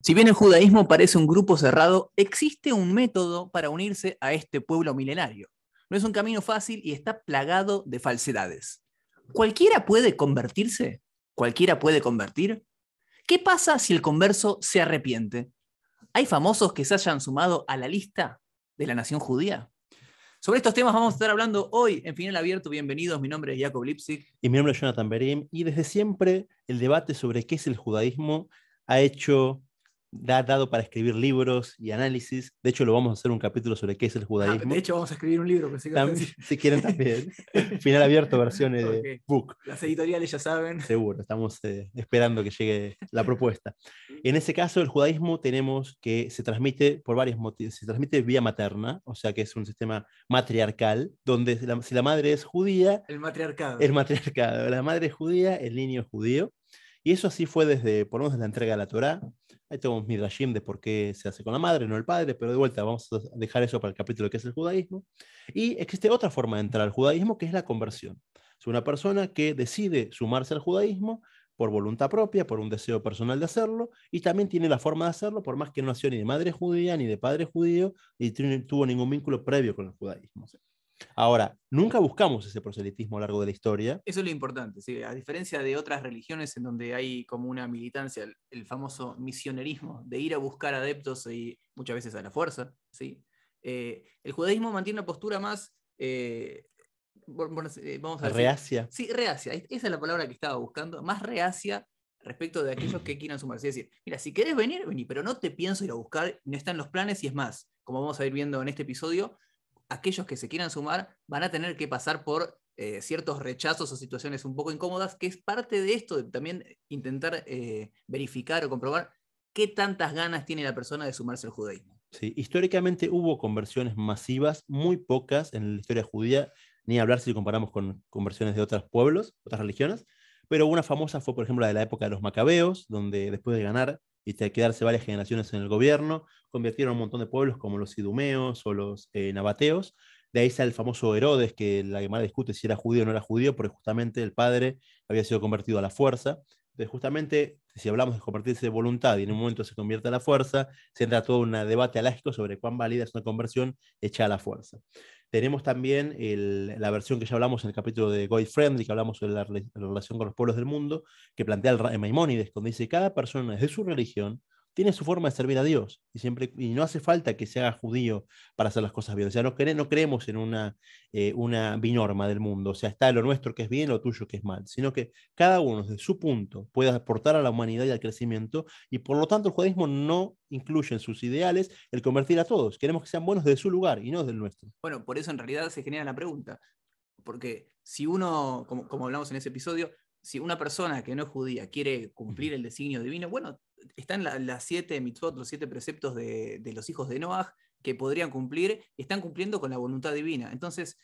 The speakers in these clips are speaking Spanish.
Si bien el judaísmo parece un grupo cerrado, existe un método para unirse a este pueblo milenario. No es un camino fácil y está plagado de falsedades. ¿Cualquiera puede convertirse? ¿Cualquiera puede convertir? ¿Qué pasa si el converso se arrepiente? ¿Hay famosos que se hayan sumado a la lista de la nación judía? Sobre estos temas vamos a estar hablando hoy en Final Abierto. Bienvenidos, mi nombre es Jacob Lipsig. Y mi nombre es Jonathan Berim. Y desde siempre el debate sobre qué es el judaísmo ha hecho da dado para escribir libros y análisis. De hecho, lo vamos a hacer un capítulo sobre qué es el ah, judaísmo. de hecho, vamos a escribir un libro. si quieren también. Final abierto, versiones de book. Las editoriales ya saben. Seguro, estamos eh, esperando que llegue la propuesta. En ese caso, el judaísmo tenemos que se transmite por varios motivos. Se transmite vía materna, o sea que es un sistema matriarcal, donde si la madre es judía... El matriarcado. El matriarcado. La madre es judía, el niño es judío. Y eso así fue desde, por lo menos desde la entrega de la Torá. Ahí tenemos midrashim de por qué se hace con la madre, no el padre, pero de vuelta vamos a dejar eso para el capítulo que es el judaísmo. Y existe otra forma de entrar al judaísmo que es la conversión. Es una persona que decide sumarse al judaísmo por voluntad propia, por un deseo personal de hacerlo, y también tiene la forma de hacerlo, por más que no nació ni de madre judía, ni de padre judío, ni tuvo ningún vínculo previo con el judaísmo. Ahora, nunca buscamos ese proselitismo a lo largo de la historia. Eso es lo importante, ¿sí? a diferencia de otras religiones en donde hay como una militancia, el, famoso misionerismo, de ir a buscar adeptos y muchas veces a la fuerza, ¿sí? Eh, el judaísmo mantiene una postura más... Eh, eh, vamos a reacia. Sí, reacia, esa es la palabra que estaba buscando, más reacia respecto de aquellos que quieran sumarse. Es decir, mira, si querés venir, vení, pero no te pienso ir a buscar, no están los planes y es más, como vamos a ir viendo en este episodio, aquellos que se quieran sumar van a tener que pasar por eh, ciertos rechazos o situaciones un poco incómodas, que es parte de esto, de también intentar eh, verificar o comprobar qué tantas ganas tiene la persona de sumarse al judaísmo. Sí, históricamente hubo conversiones masivas, muy pocas en la historia judía, ni hablar si comparamos con conversiones de otros pueblos, otras religiones, pero una famosa fue, por ejemplo, la de la época de los macabeos, donde después de ganar y quedarse varias generaciones en el gobierno, convirtieron un montón de pueblos como los idumeos o los eh, nabateos. De ahí sale el famoso Herodes, que la Gemara discute si era judío o no era judío, porque justamente el padre había sido convertido a la fuerza. Entonces, justamente, si hablamos de convertirse de voluntad y en un momento se convierte a la fuerza, se entra todo un debate alágico sobre cuán válida es una conversión hecha a la fuerza. Tenemos también la versión que ya hablamos en el capítulo de Goy Friendly, que hablamos sobre la, relación con los pueblos del mundo, que plantea el, Maimónides, donde dice cada persona desde su religión tiene su forma de servir a Dios y, siempre, y no hace falta que se haga judío para hacer las cosas bien. O sea, no, no creemos en una, eh, una binorma del mundo, o sea, está lo nuestro que es bien, lo tuyo que es mal, sino que cada uno desde su punto puede aportar a la humanidad y al crecimiento y por lo tanto el judaísmo no incluye en sus ideales el convertir a todos. Queremos que sean buenos desde su lugar y no desde el nuestro. Bueno, por eso en realidad se genera la pregunta, porque si uno, como, como hablamos en ese episodio, si una persona que no es judía quiere cumplir el designio divino, bueno, están las siete mitzvot, los siete preceptos de, los hijos de Noah que podrían cumplir, están cumpliendo con la voluntad divina. Entonces,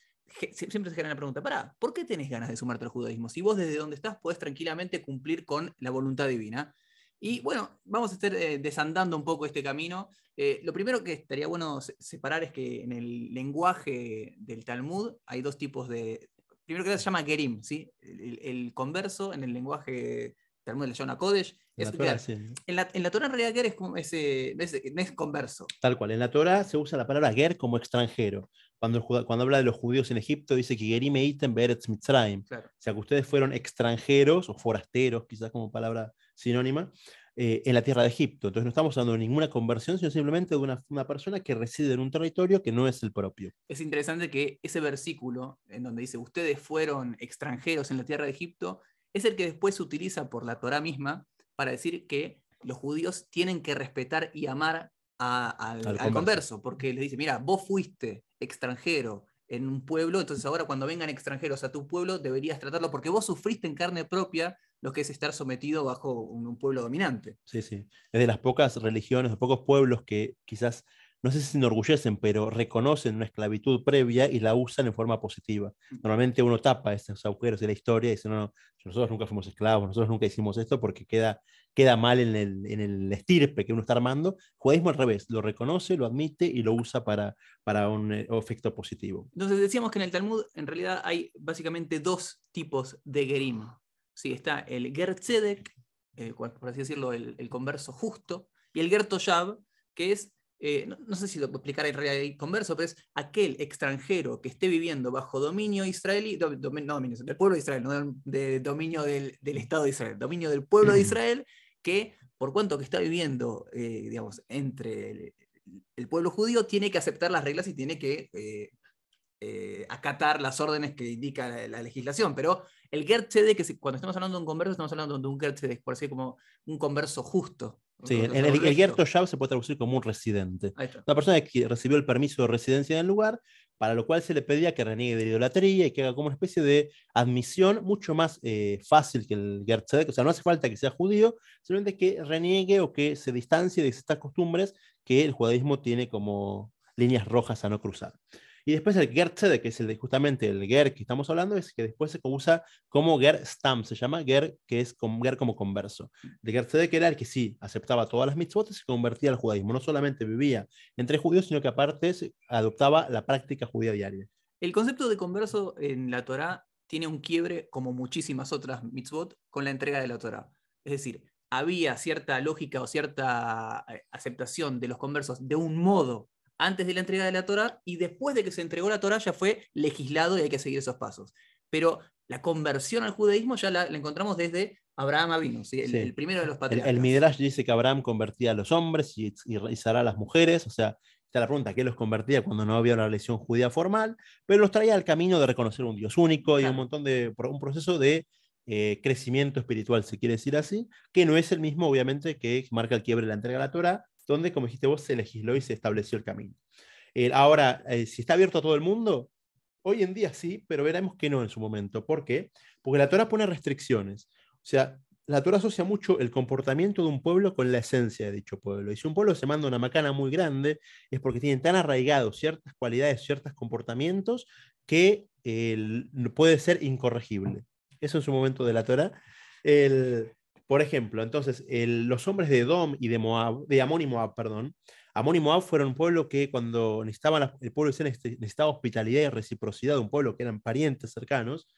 siempre se genera la pregunta, para, ¿por qué tenés ganas de sumarte al judaísmo? Si vos desde donde estás podés tranquilamente cumplir con la voluntad divina. Y bueno, vamos a estar eh, desandando un poco este camino. Eh, lo primero que estaría bueno separar es que en el lenguaje del Talmud hay dos tipos de... Primero que se llama Gerim, ¿sí? El, converso en el lenguaje Talmud de Kodesh en, la, en, la, Torah en realidad ger es, como ese, es, converso. Tal cual, en la Torah se usa la palabra ger como extranjero. Cuando, cuando habla de los judíos en Egipto, dice que gerim eiten beretz mitzrayim. O sea, que ustedes fueron extranjeros o forasteros, quizás como palabra sinónima, eh, en la tierra de Egipto. Entonces no estamos hablando de ninguna conversión, sino simplemente de una, una, persona que reside en un territorio que no es el propio. Es interesante que ese versículo, en donde dice, ustedes fueron extranjeros en la tierra de Egipto, es el que después se utiliza por la Torah misma para decir que los judíos tienen que respetar y amar al, converso. porque les dice, mira, vos fuiste extranjero en un pueblo, entonces ahora cuando vengan extranjeros a tu pueblo deberías tratarlo porque vos sufriste en carne propia lo que es estar sometido bajo un, pueblo dominante. Sí, sí. Es de las pocas religiones, de pocos pueblos que quizás no sé si se enorgullecen, pero reconocen una esclavitud previa y la usan en forma positiva. Normalmente uno tapa esos agujeros de la historia y dice, no, no, nosotros nunca fuimos esclavos, nosotros nunca hicimos esto porque queda, queda mal en el, en el estirpe que uno está armando. Judaísmo al revés, lo reconoce, lo admite y lo usa para, para un eh, efecto positivo. Entonces decíamos que en el Talmud en realidad hay básicamente dos tipos de gerim. Sí, está el ger tzedek, por así decirlo, el, el converso justo, Y el Ger Toshab, que es, eh, no, sé si lo puedo explicar en realidad converso, pero es aquel extranjero que esté viviendo bajo dominio israelí, no, dominio del pueblo de Israel, no de, dominio del, Estado de Israel, dominio del pueblo de Israel, que por cuanto que está viviendo, eh, digamos, entre el, pueblo judío, tiene que aceptar las reglas y tiene que eh, acatar las órdenes que indica la, legislación, pero el Gert que cuando estamos hablando de un converso, estamos hablando de un Gert por así como un converso justo. Sí, el, el, el se puede traducir como un residente. Una persona que recibió el permiso de residencia en el lugar, para lo cual se le pedía que reniegue de idolatría y que haga como una especie de admisión mucho más eh, fácil que el Gert O sea, no hace falta que sea judío, simplemente que reniegue o que se distancie de estas costumbres que el judaísmo tiene como líneas rojas a no cruzar. Y después el Ger que es el justamente el Ger que estamos hablando, es que después se usa como Ger Stam, se llama Ger, que es como, Ger como converso. De Ger que era el que sí aceptaba todas las mitzvot y se convertía al judaísmo. No solamente vivía entre judíos, sino que aparte adoptaba la práctica judía diaria. El concepto de converso en la Torá tiene un quiebre, como muchísimas otras mitzvot, con la entrega de la Torá. Es decir, había cierta lógica o cierta eh, aceptación de los conversos de un modo antes de la entrega de la Torah y después de que se entregó la Torah ya fue legislado y hay que seguir esos pasos. Pero la conversión al judaísmo ya la, encontramos desde Abraham Avinu, el, primero de los patriarcas. El, Midrash dice que Abraham convertía a los hombres y, y, Sara a las mujeres, o sea, está la pregunta, ¿qué los convertía cuando no había una religión judía formal? Pero los traía al camino de reconocer un Dios único y un montón de, un proceso de eh, crecimiento espiritual, se quiere decir así, que no es el mismo, obviamente, que marca el quiebre de la entrega de la Torah, donde, como dijiste vos, se legisló y se estableció el camino. ahora, eh, si está abierto a todo el mundo, hoy en día sí, pero veremos que no en su momento. ¿Por qué? Porque la Torah pone restricciones. O sea, la Torah asocia mucho el comportamiento de un pueblo con la esencia de dicho pueblo. Y si un pueblo se manda una macana muy grande, es porque tienen tan arraigados ciertas cualidades, ciertos comportamientos, que puede ser incorregible. Eso en su momento de la Torah. Por ejemplo, entonces, los hombres de Edom y de Moab, de Amón y Moab, perdón, Amón y Moab fueron un pueblo que cuando necesitaban, el pueblo necesitaba hospitalidad y reciprocidad de un pueblo que eran parientes cercanos,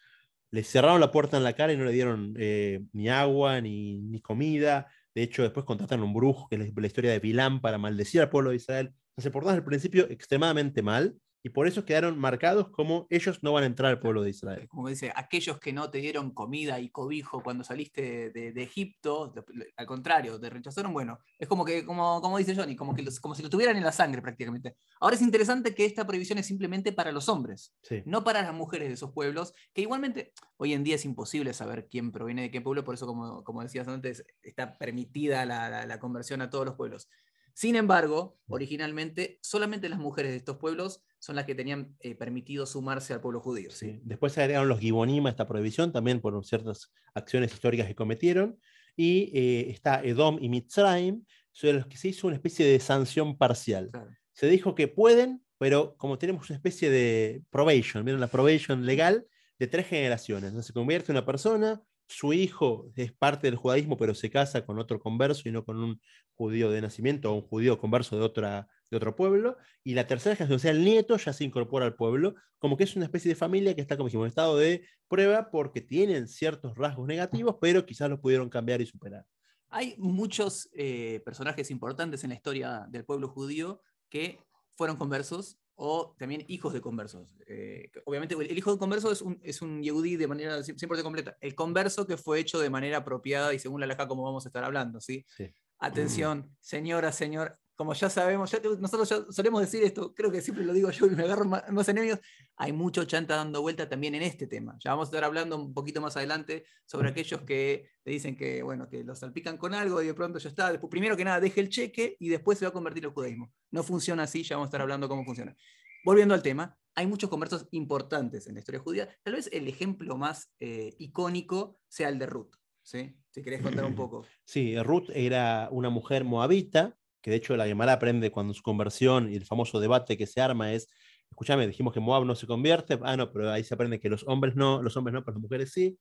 les cerraron la puerta en la cara y no le dieron eh, ni agua ni, ni, comida. De hecho, después contrataron un brujo, que es la, historia de Bilán, para maldecir al pueblo de Israel. Se portaron al principio extremadamente mal y por eso quedaron marcados como ellos no van a entrar al pueblo de Israel. Como dice, aquellos que no te dieron comida y cobijo cuando saliste de, Egipto, al contrario, te rechazaron, bueno, es como que, como, como dice Johnny, como, que como si lo tuvieran en la sangre prácticamente. Ahora es interesante que esta prohibición es simplemente para los hombres, no para las mujeres de esos pueblos, que igualmente hoy en día es imposible saber quién proviene de qué pueblo, por eso, como, como decías antes, está permitida la conversión a todos los pueblos. Sin embargo, originalmente solamente las mujeres de estos pueblos son las que tenían eh, permitido sumarse al pueblo judío. ¿sí? Después se agregaron los Gibonim a esta prohibición, también por ciertas acciones históricas que cometieron. Y eh, está Edom y Mitzrayim, sobre los que se hizo una especie de sanción parcial. Se dijo que pueden, pero como tenemos una especie de probation, ¿vieron la probation legal de tres generaciones. Entonces se convierte una persona, su hijo es parte del judaísmo, pero se casa con otro converso y no con un judío de nacimiento o un judío converso de, otra, de otro pueblo. Y la tercera generación, o sea, el nieto ya se incorpora al pueblo, como que es una especie de familia que está, como dijimos, en estado de prueba porque tienen ciertos rasgos negativos, pero quizás los pudieron cambiar y superar. Hay muchos eh, personajes importantes en la historia del pueblo judío que fueron conversos o también hijos de conversos. Eh, obviamente, el hijo de converso es un, es un yehudí de manera 100% completa. El converso que fue hecho de manera apropiada y según la laja como vamos a estar hablando, ¿sí? Atención, señora, señor, como ya sabemos, nosotros ya solemos decir esto, creo que siempre lo digo yo y me agarro más, enemigos, hay mucho chanta dando vuelta también en este tema. Ya vamos a estar hablando un poquito más adelante sobre aquellos que te dicen que, bueno, que los salpican con algo y de pronto ya está. Primero que nada, deje el cheque y después se va a convertir el judaísmo. No funciona así, ya vamos a estar hablando cómo funciona. Volviendo al tema, hay muchos conversos importantes en la historia judía. Tal vez el ejemplo más eh, icónico sea el de Ruth. ¿sí? Si querés contar un poco. Sí, Ruth era una mujer moabita que de hecho la Gemara aprende cuando su conversión y el famoso debate que se arma es, escúchame, dijimos que Moab no se convierte, ah, no, pero ahí se aprende que los hombres no, los hombres no, pero las mujeres sí,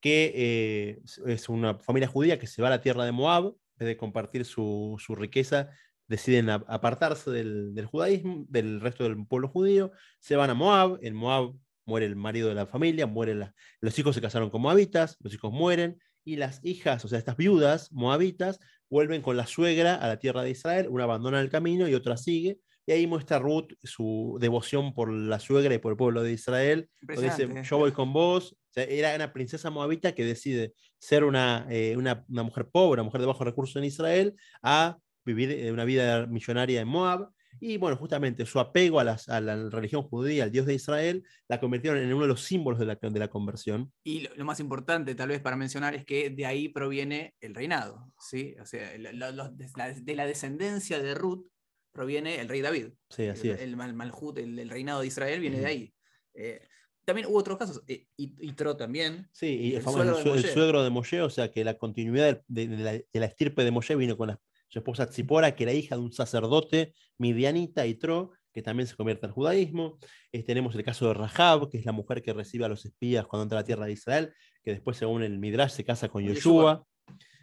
que eh, es una familia judía que se va a la tierra de Moab, en vez de compartir su, su riqueza, deciden apartarse del, del, judaísmo, del resto del pueblo judío, se van a Moab, en Moab muere el marido de la familia, mueren los hijos se casaron con moabitas, los hijos mueren, y las hijas, o sea, estas viudas moabitas, vuelven con la suegra a la tierra de Israel, una abandona el camino y otra sigue. Y ahí muestra Ruth su devoción por la suegra y por el pueblo de Israel. Dice, yo voy con vos. era una princesa moabita que decide ser una, eh, una, una, mujer pobre, una mujer de bajos recursos en Israel, a vivir eh, una vida millonaria en Moab. Y bueno, justamente su apego a, la religión judía, al Dios de Israel, la convirtieron en uno de los símbolos de la, de la conversión. Y lo, más importante, tal vez para mencionar, es que de ahí proviene el reinado. ¿sí? O sea, de la descendencia de Ruth proviene el rey David. Sí, así el, El, Malhut, el, reinado de Israel, viene de ahí. Eh, también hubo otros casos, eh, y, Tro también. Sí, y el, suegro, de Moshe, o sea que la continuidad de, la, estirpe de Moshe vino con su esposa Tzipora, que era hija de un sacerdote midianita, y Tro, que también se convierte al judaísmo. Eh, tenemos el caso de Rahab, que es la mujer que recibe a los espías cuando entra a la tierra de Israel, que después, según el Midrash, se casa con Yoshua.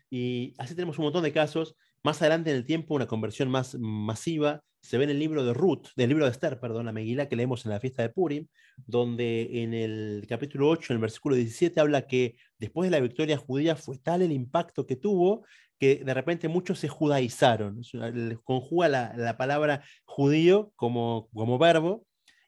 Y así tenemos un montón de casos. Más adelante en el tiempo, una conversión más masiva se ve en el libro de Ruth, del libro de Esther, perdón, la Meguila que leemos en la fiesta de Purim, donde en el capítulo 8, en el versículo 17, habla que después de la victoria judía fue tal el impacto que tuvo que de repente muchos se judaizaron. Conjuga la, la palabra judío como, como verbo,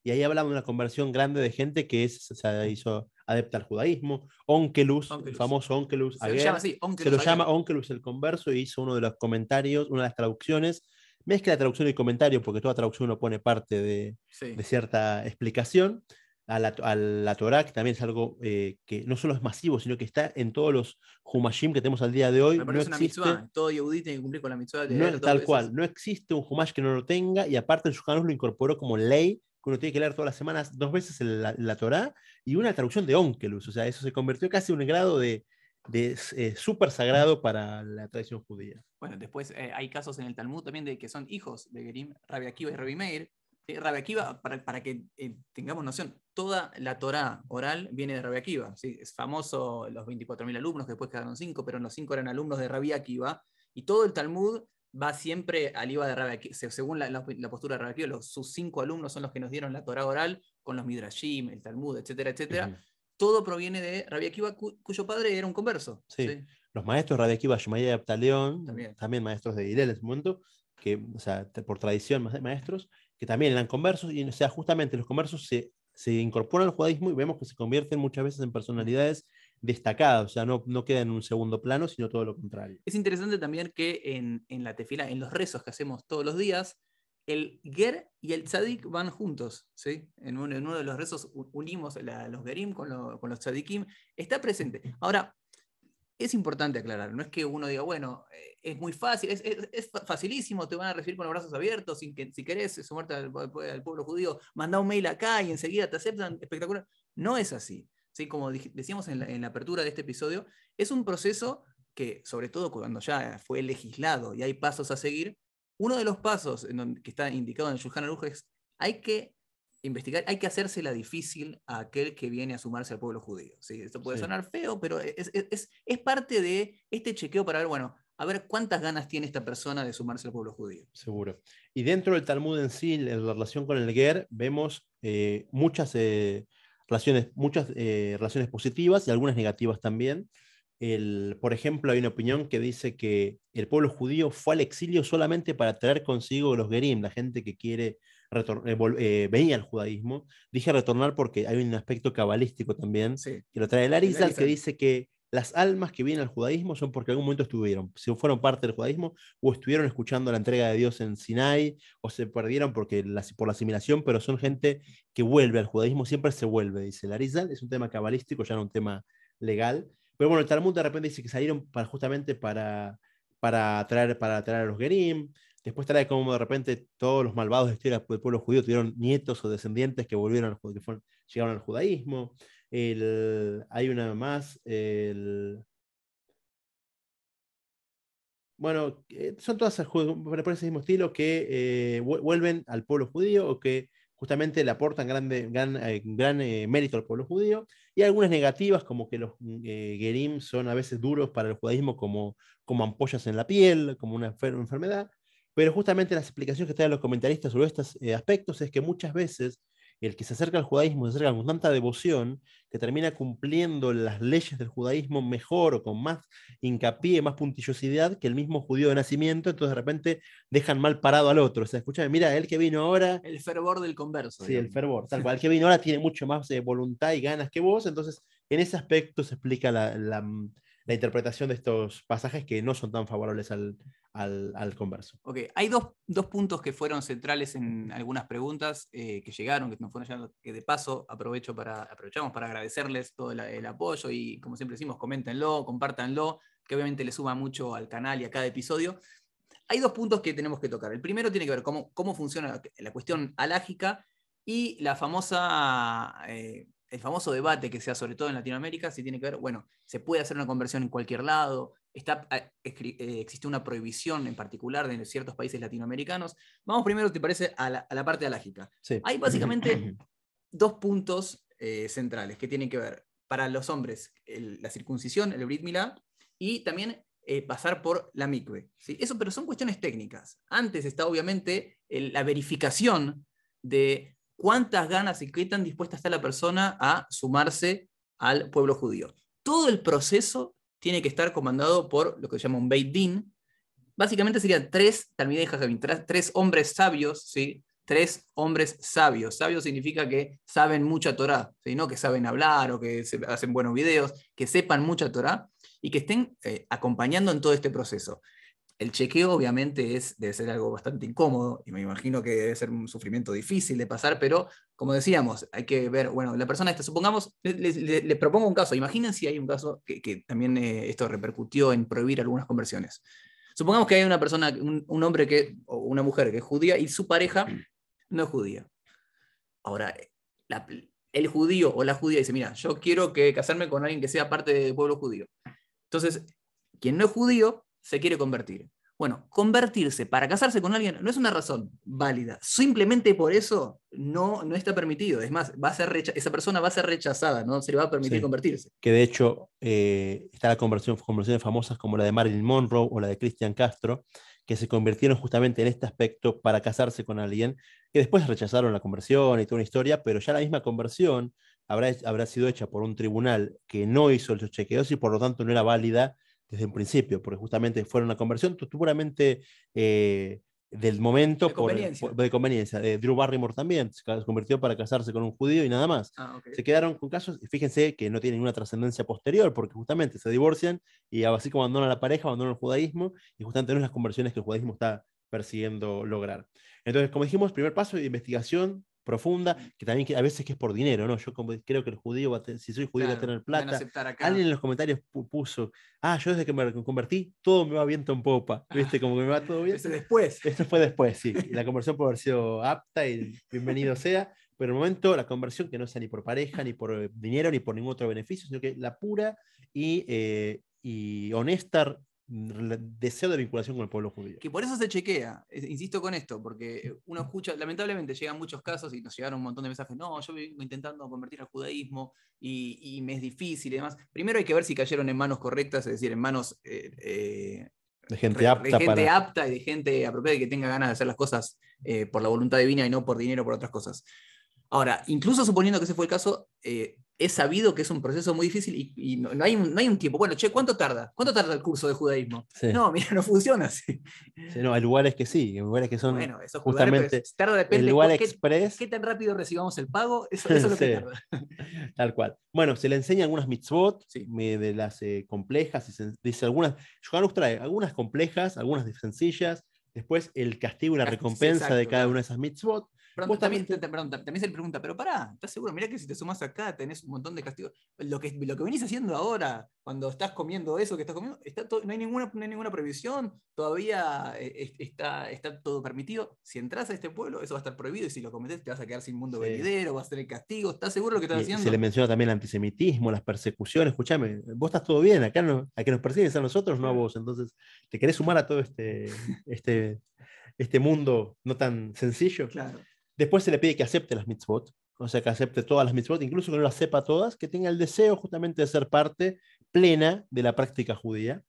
y ahí habla de una conversión grande de gente que es, se hizo adepta al judaísmo. Onkelus, el famoso Onkelus, se, lo llama, así, se lo llama Onkelus el converso y hizo uno de los comentarios, una de las traducciones. Mezcla la traducción y comentario, porque toda traducción no pone parte de, de cierta explicación. A la, a la, Torah, que también es algo eh, que no solo es masivo, sino que está en todos los Humashim que tenemos al día de hoy. no existe, una Todo Yehudí tiene que cumplir con la mitzvah. no, tal cual, no existe un Humash que no lo tenga, y aparte el Shukanus lo incorporó como ley uno tiene que leer todas las semanas dos veces la, la Torá y una traducción de Onkelus. O sea, eso se convirtió casi en un grado de, de eh, súper sagrado para la tradición judía. Bueno, después eh, hay casos en el Talmud también de que son hijos de Gerim, Rabbi Akiva y Rabbi Meir. Eh, Rabbi Akiva, para, para que tengamos noción, toda la Torá oral viene de Rabbi Akiva. ¿sí? Es famoso los 24.000 alumnos, que después quedaron 5, pero los 5 eran alumnos de Rabbi Akiva. Y todo el Talmud va siempre al IVA de Rabbi según la, postura de Rabbi los, sus cinco alumnos son los que nos dieron la Torah oral, con los Midrashim, el Talmud, etcétera, etcétera. Todo proviene de Rabbi Akiva, cuyo padre era un converso. Sí. Los maestros Rabbi Akiva, Shemaya y Abtaleón, también. maestros de Irel en ese momento, que, o sea, por tradición, maestros, que también eran conversos, y o sea, justamente los conversos se, se incorporan al judaísmo y vemos que se convierten muchas veces en personalidades destacada, o sea, no, no queda en un segundo plano, sino todo lo contrario. Es interesante también que en, en la tefila, en los rezos que hacemos todos los días, el ger y el tzadik van juntos, ¿sí? En uno, de los rezos unimos los gerim con, con, los tzadikim, está presente. Ahora, es importante aclarar, no es que uno diga, bueno, eh, es muy fácil, es, facilísimo, te van a recibir con los brazos abiertos, sin que, si querés sumarte al, al pueblo judío, manda un mail acá y enseguida te aceptan, espectacular. No es así. Como decíamos en la, apertura de este episodio, es un proceso que, sobre todo cuando ya fue legislado y hay pasos a seguir, uno de los pasos en que está indicado en el Shulchan Aruch es hay que investigar, hay que hacérsela difícil a aquel que viene a sumarse al pueblo judío. ¿sí? Esto puede sonar feo, pero es, es, parte de este chequeo para ver, bueno, a ver cuántas ganas tiene esta persona de sumarse al pueblo judío. Seguro. Y dentro del Talmud en sí, en la relación con el Ger, vemos eh, muchas eh, relaciones, muchas eh, relaciones positivas y algunas negativas también. El, por ejemplo, hay una opinión que dice que el pueblo judío fue al exilio solamente para traer consigo los gerim, la gente que quiere eh, eh, venir al judaísmo. Dije retornar porque hay un aspecto cabalístico también que lo trae el Arizal, que dice que las almas que vienen al judaísmo son porque en algún momento estuvieron, si fueron parte del judaísmo o estuvieron escuchando la entrega de Dios en Sinai o se perdieron porque por la asimilación, pero son gente que vuelve al judaísmo, siempre se vuelve, dice Larizal, es un tema cabalístico, ya no un tema legal. Pero bueno, el Talmud de repente dice que salieron para, justamente para, para, traer, para traer a los Gerim. Después trae como de repente todos los malvados de del pueblo judío tuvieron nietos o descendientes que volvieron que llegaron al judaísmo. El, hay una más. El, bueno, eh, son todas por ese mismo estilo que eh, vuelven al pueblo judío o que justamente le aportan grande, gran, eh, gran mérito al pueblo judío, y algunas negativas, como que los gerim son a veces duros para el judaísmo, como, como ampollas en la piel, como una enfermedad, pero justamente las explicaciones que traen los comentaristas sobre estos aspectos es que muchas veces el que se acerca al judaísmo se acerca con tanta devoción que termina cumpliendo las leyes del judaísmo mejor o con más hincapié, más puntillosidad que el mismo judío de nacimiento, entonces de repente dejan mal parado al otro. O sea, escúchame, mira, el que vino ahora... El fervor del converso. Sí, el fervor. Tal cual, el que vino ahora tiene mucho más eh, voluntad y ganas que vos, entonces en ese aspecto se explica la, la, la interpretación de estos pasajes que no son tan favorables al, al, converso. Ok, hay dos, dos, puntos que fueron centrales en algunas preguntas eh, que llegaron, que nos fueron llegando, que de paso aprovecho para, aprovechamos para agradecerles todo el, apoyo y como siempre decimos, coméntenlo, compártanlo, que obviamente le suma mucho al canal y a cada episodio. Hay dos puntos que tenemos que tocar. El primero tiene que ver cómo, cómo funciona la, la cuestión alágica y la famosa eh, el famoso debate que se da sobre todo en Latinoamérica, si tiene que ver, bueno, se puede hacer una conversión en cualquier lado, está, eh, existe una prohibición en particular de ciertos países latinoamericanos. Vamos primero, ¿te parece?, a la, a la parte alágica. Sí. Hay básicamente dos puntos eh, centrales que tienen que ver, para los hombres, el, la circuncisión, el Brit Milá, y también eh, pasar por la mikve. ¿sí? Eso, pero son cuestiones técnicas. Antes está obviamente el, la verificación de cuántas ganas y qué tan dispuesta está la persona a sumarse al pueblo judío. Todo el proceso tiene que estar comandado por lo que se llama un Beit Din. Básicamente serían tres Talmidei Jajamim, tres, hombres sabios, ¿sí? Tres hombres sabios. Sabio significa que saben mucha Torah, ¿sí? no que saben hablar o que hacen buenos videos, que sepan mucha Torah y que estén eh, acompañando en todo este proceso. El chequeo obviamente es, debe ser algo bastante incómodo y me imagino que debe ser un sufrimiento difícil de pasar, pero como decíamos, hay que ver, bueno, la persona esta, supongamos, les le, le propongo un caso, imaginen si hay un caso que, que también eh, esto repercutió en prohibir algunas conversiones. Supongamos que hay una persona, un, un, hombre que, o una mujer que es judía y su pareja no es judía. Ahora, la, el judío o la judía dice, mira, yo quiero que casarme con alguien que sea parte del pueblo judío. Entonces, quien no es judío se quiere convertir. Bueno, convertirse para casarse con alguien no es una razón válida. Simplemente por eso no, no está permitido. Es más, va a ser esa persona va a ser rechazada, no se le va a permitir sí. convertirse. Que de hecho eh, está la conversión, conversiones famosas como la de Marilyn Monroe o la de Cristian Castro, que se convirtieron justamente en este aspecto para casarse con alguien, que después rechazaron la conversión y toda una historia, pero ya la misma conversión habrá, habrá sido hecha por un tribunal que no hizo los chequeos y por lo tanto no era válida desde un principio, porque justamente fue una conversión puramente eh, del momento de conveniencia. Por, de conveniencia. Eh, Drew Barrymore también se convirtió para casarse con un judío y nada más. Ah, okay. Se quedaron con casos, y fíjense que no tienen ninguna trascendencia posterior, porque justamente se divorcian y así como abandonan la pareja, abandonan el judaísmo, y justamente no es las conversiones que el judaísmo está persiguiendo lograr. Entonces, como dijimos, primer paso de investigación profunda, que también que a veces que es por dinero, ¿no? Yo como, creo que el judío, va a tener, si soy judío, claro, va a tener plata. A Alguien en los comentarios puso, ah, yo desde que me convertí, todo me va viento en popa, ¿viste? Como que me va todo bien. Eso después. Esto fue después, sí. La conversión puede haber sido apta y bienvenido sea, pero en el momento la conversión que no sea ni por pareja, ni por dinero, ni por ningún otro beneficio, sino que la pura y, eh, y honesta deseo de vinculación con el pueblo judío. Que por eso se chequea, insisto con esto, porque uno escucha, lamentablemente llegan muchos casos y nos llegaron un montón de mensajes, no, yo vengo intentando convertir al judaísmo y, y, me es difícil y demás. Primero hay que ver si cayeron en manos correctas, es decir, en manos... Eh, eh, de gente apta. De gente para... apta y de gente apropiada y que tenga ganas de hacer las cosas eh, por la voluntad divina y no por dinero o por otras cosas. Ahora, incluso suponiendo que ese fue el caso, eh, es sabido que es un proceso muy difícil y, y no, no, hay un, no, hay un, tiempo. Bueno, che, ¿cuánto tarda? ¿Cuánto tarda el curso de judaísmo? Sí. No, mira, no funciona así. Sí, no, hay lugares que sí, hay lugares que son bueno, esos justamente tarda, depende el lugar de express. qué tan rápido recibamos el pago, eso, eso es lo que tarda. Tal cual. Bueno, se le enseña algunas mitzvot de las eh, complejas, y se dice algunas, Johannes trae algunas complejas, algunas sencillas, después el castigo y la recompensa Exacto, de cada una de esas mitzvot, Perdón, también, te, perdón, también se le pregunta, pero pará, ¿estás seguro? Mirá que si te sumas acá tenés un montón de castigos. Lo que, lo que venís haciendo ahora, cuando estás comiendo eso que estás comiendo, está todo, no, hay ninguna, no hay ninguna prohibición, todavía eh, está, está todo permitido. Si entras a este pueblo, eso va a estar prohibido y si lo cometés te vas a quedar sin mundo sí. venidero, vas a tener castigo. ¿Estás seguro lo que estás y haciendo? Se le menciona también el antisemitismo, las persecuciones. Escúchame, vos estás todo bien, acá no, a que nos persiguen a nosotros, no a vos. Entonces, ¿te querés sumar a todo este, este, este mundo no tan sencillo? Claro. Después se le pide que acepte las mitzvot, o sea, que acepte todas las mitzvot, incluso que no las sepa todas, que tenga el deseo justamente de ser parte plena de la práctica judía.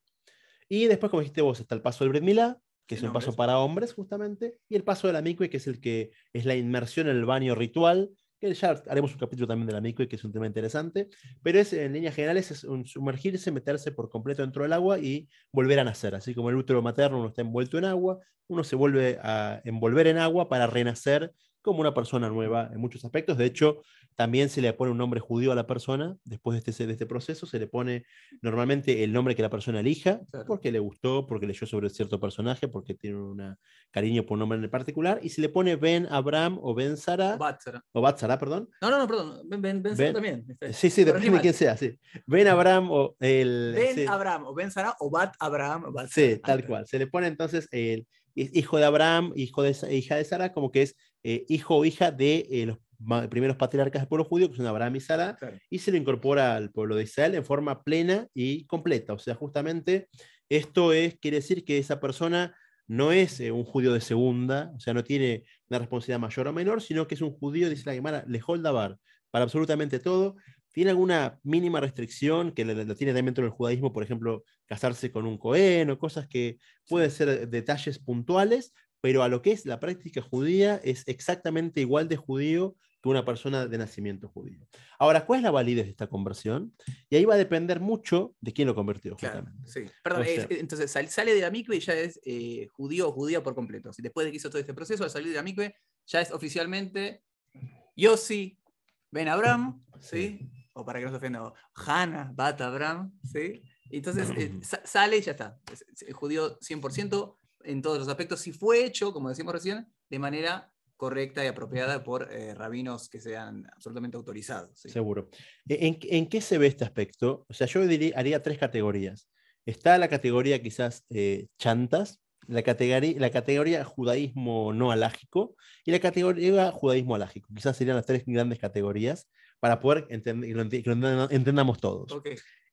Y después, como dijiste vos, está el paso del Brit Milá, que es un paso para hombres justamente, y el paso de la mikve, que es el que es la inmersión en el baño ritual, que ya haremos un capítulo también de la mikve, que es un tema interesante, pero es en líneas generales es un sumergirse, meterse por completo dentro del agua y volver a nacer, así como el útero materno uno está envuelto en agua, uno se vuelve a envolver en agua para renacer como una persona nueva en muchos aspectos. De hecho, también se le pone un nombre judío a la persona. Después de este, de este proceso, se le pone normalmente el nombre que la persona elija, porque le gustó, porque leyó sobre cierto personaje, porque tiene un cariño por un nombre en particular. Y se le pone Ben Abraham o Ben Sara. O Bat Sara, perdón. No, no, no, perdón. Ben, ben, Sara también. Sí, sí, depende de quién sea. Sí. Ben Abraham o el. Ben Abraham o Ben Sara o Bat Abraham. Sí, tal cual. Se le pone entonces el hijo de Abraham, hijo de, hija de Sara, como que es eh, hijo o hija de eh, los primeros patriarcas del pueblo judío, que son Abraham y Sara, y se lo incorpora al pueblo de Israel en forma plena y completa. O sea, justamente esto es, quiere decir que esa persona no es eh, un judío de segunda, o sea, no tiene una responsabilidad mayor o menor, sino que es un judío, dice la Gemara, lejol dabar, para absolutamente todo. Tiene alguna mínima restricción que la, tiene también dentro del judaísmo, por ejemplo, casarse con un cohen o cosas que pueden ser detalles puntuales, pero a lo que es la práctica judía es exactamente igual de judío que una persona de nacimiento judío. Ahora, ¿cuál es la validez de esta conversión? Y ahí va a depender mucho de quién lo convirtió. sí. Perdón, entonces sale de la mikve y ya es eh, judío o judía por completo. Después de que hizo todo este proceso, al salir de la mikve, ya es oficialmente Yossi Ben Abraham, ¿sí? O para que no se ofenda, Hannah Bat Abraham, ¿sí? Entonces eh, sale y ya está. Es, judío 100% en todos los aspectos, si fue hecho, como decimos recién, de manera correcta y apropiada por eh, rabinos que sean absolutamente autorizados. Seguro. ¿En, ¿En, qué se ve este aspecto? O sea, yo diría, haría tres categorías. Está la categoría quizás eh, chantas, la categoría, la categoría judaísmo no alágico y la categoría judaísmo alágico. Quizás serían las tres grandes categorías para poder entender, que lo entendamos todos.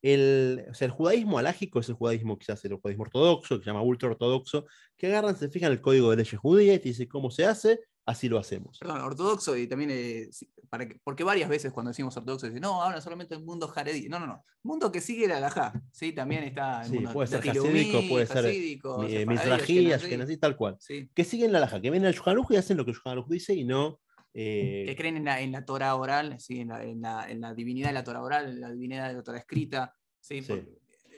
El, o sea, el judaísmo alágico es el judaísmo, quizás el judaísmo ortodoxo, que se llama ultra ortodoxo, que agarran, se fijan el código de leyes judía y te dice cómo se hace, así lo hacemos. Perdón, ortodoxo y también, eh, para porque varias veces cuando decimos ortodoxo, dicen, no, hablan solamente del mundo jaredí. No, no, no. Mundo que sigue la alajá, ¿sí? También está el sí, puede ser jasídico, puede ser misrajías, que tal cual. Que siguen la alajá, que vienen al Yuhanuj y hacen lo que el dice y no... Eh... Que creen en la, en la Torah oral, ¿sí? en, la, en, la, en, la, divinidad de la Torah oral, en la divinidad de la Torah escrita. ¿sí?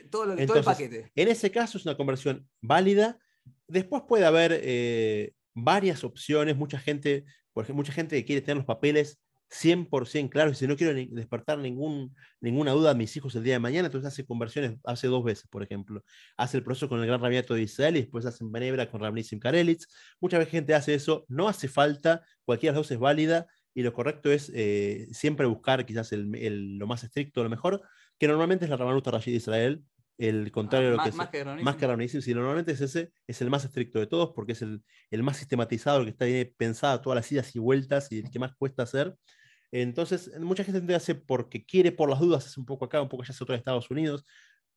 todo, lo, todo el paquete. En ese caso es una conversión válida. Después puede haber eh, varias opciones, mucha gente, por ejemplo, mucha gente que quiere tener los papeles 100% claros y si no quiero despertar ningún, ninguna duda a mis hijos el día de mañana, entonces hace conversiones, hace dos veces, por ejemplo. Hace el proceso con el Gran Rabiato de Israel y después hace en Benebra con Rabnissim Karelitz. Mucha gente hace eso, no hace falta, cualquiera de las dos es válida y lo correcto es eh, siempre buscar quizás el, lo más estricto, lo mejor, que normalmente es la Rabanuta Rashid de Israel, el contrario de lo ah, que más, es, más que si normalmente es ese, es el más estricto de todos porque es el, el más sistematizado, el que está bien pensado, todas las idas y vueltas y el que más cuesta hacer. Entonces, mucha gente hace porque quiere por las dudas, es un poco acá, un poco allá, es otro de Estados Unidos.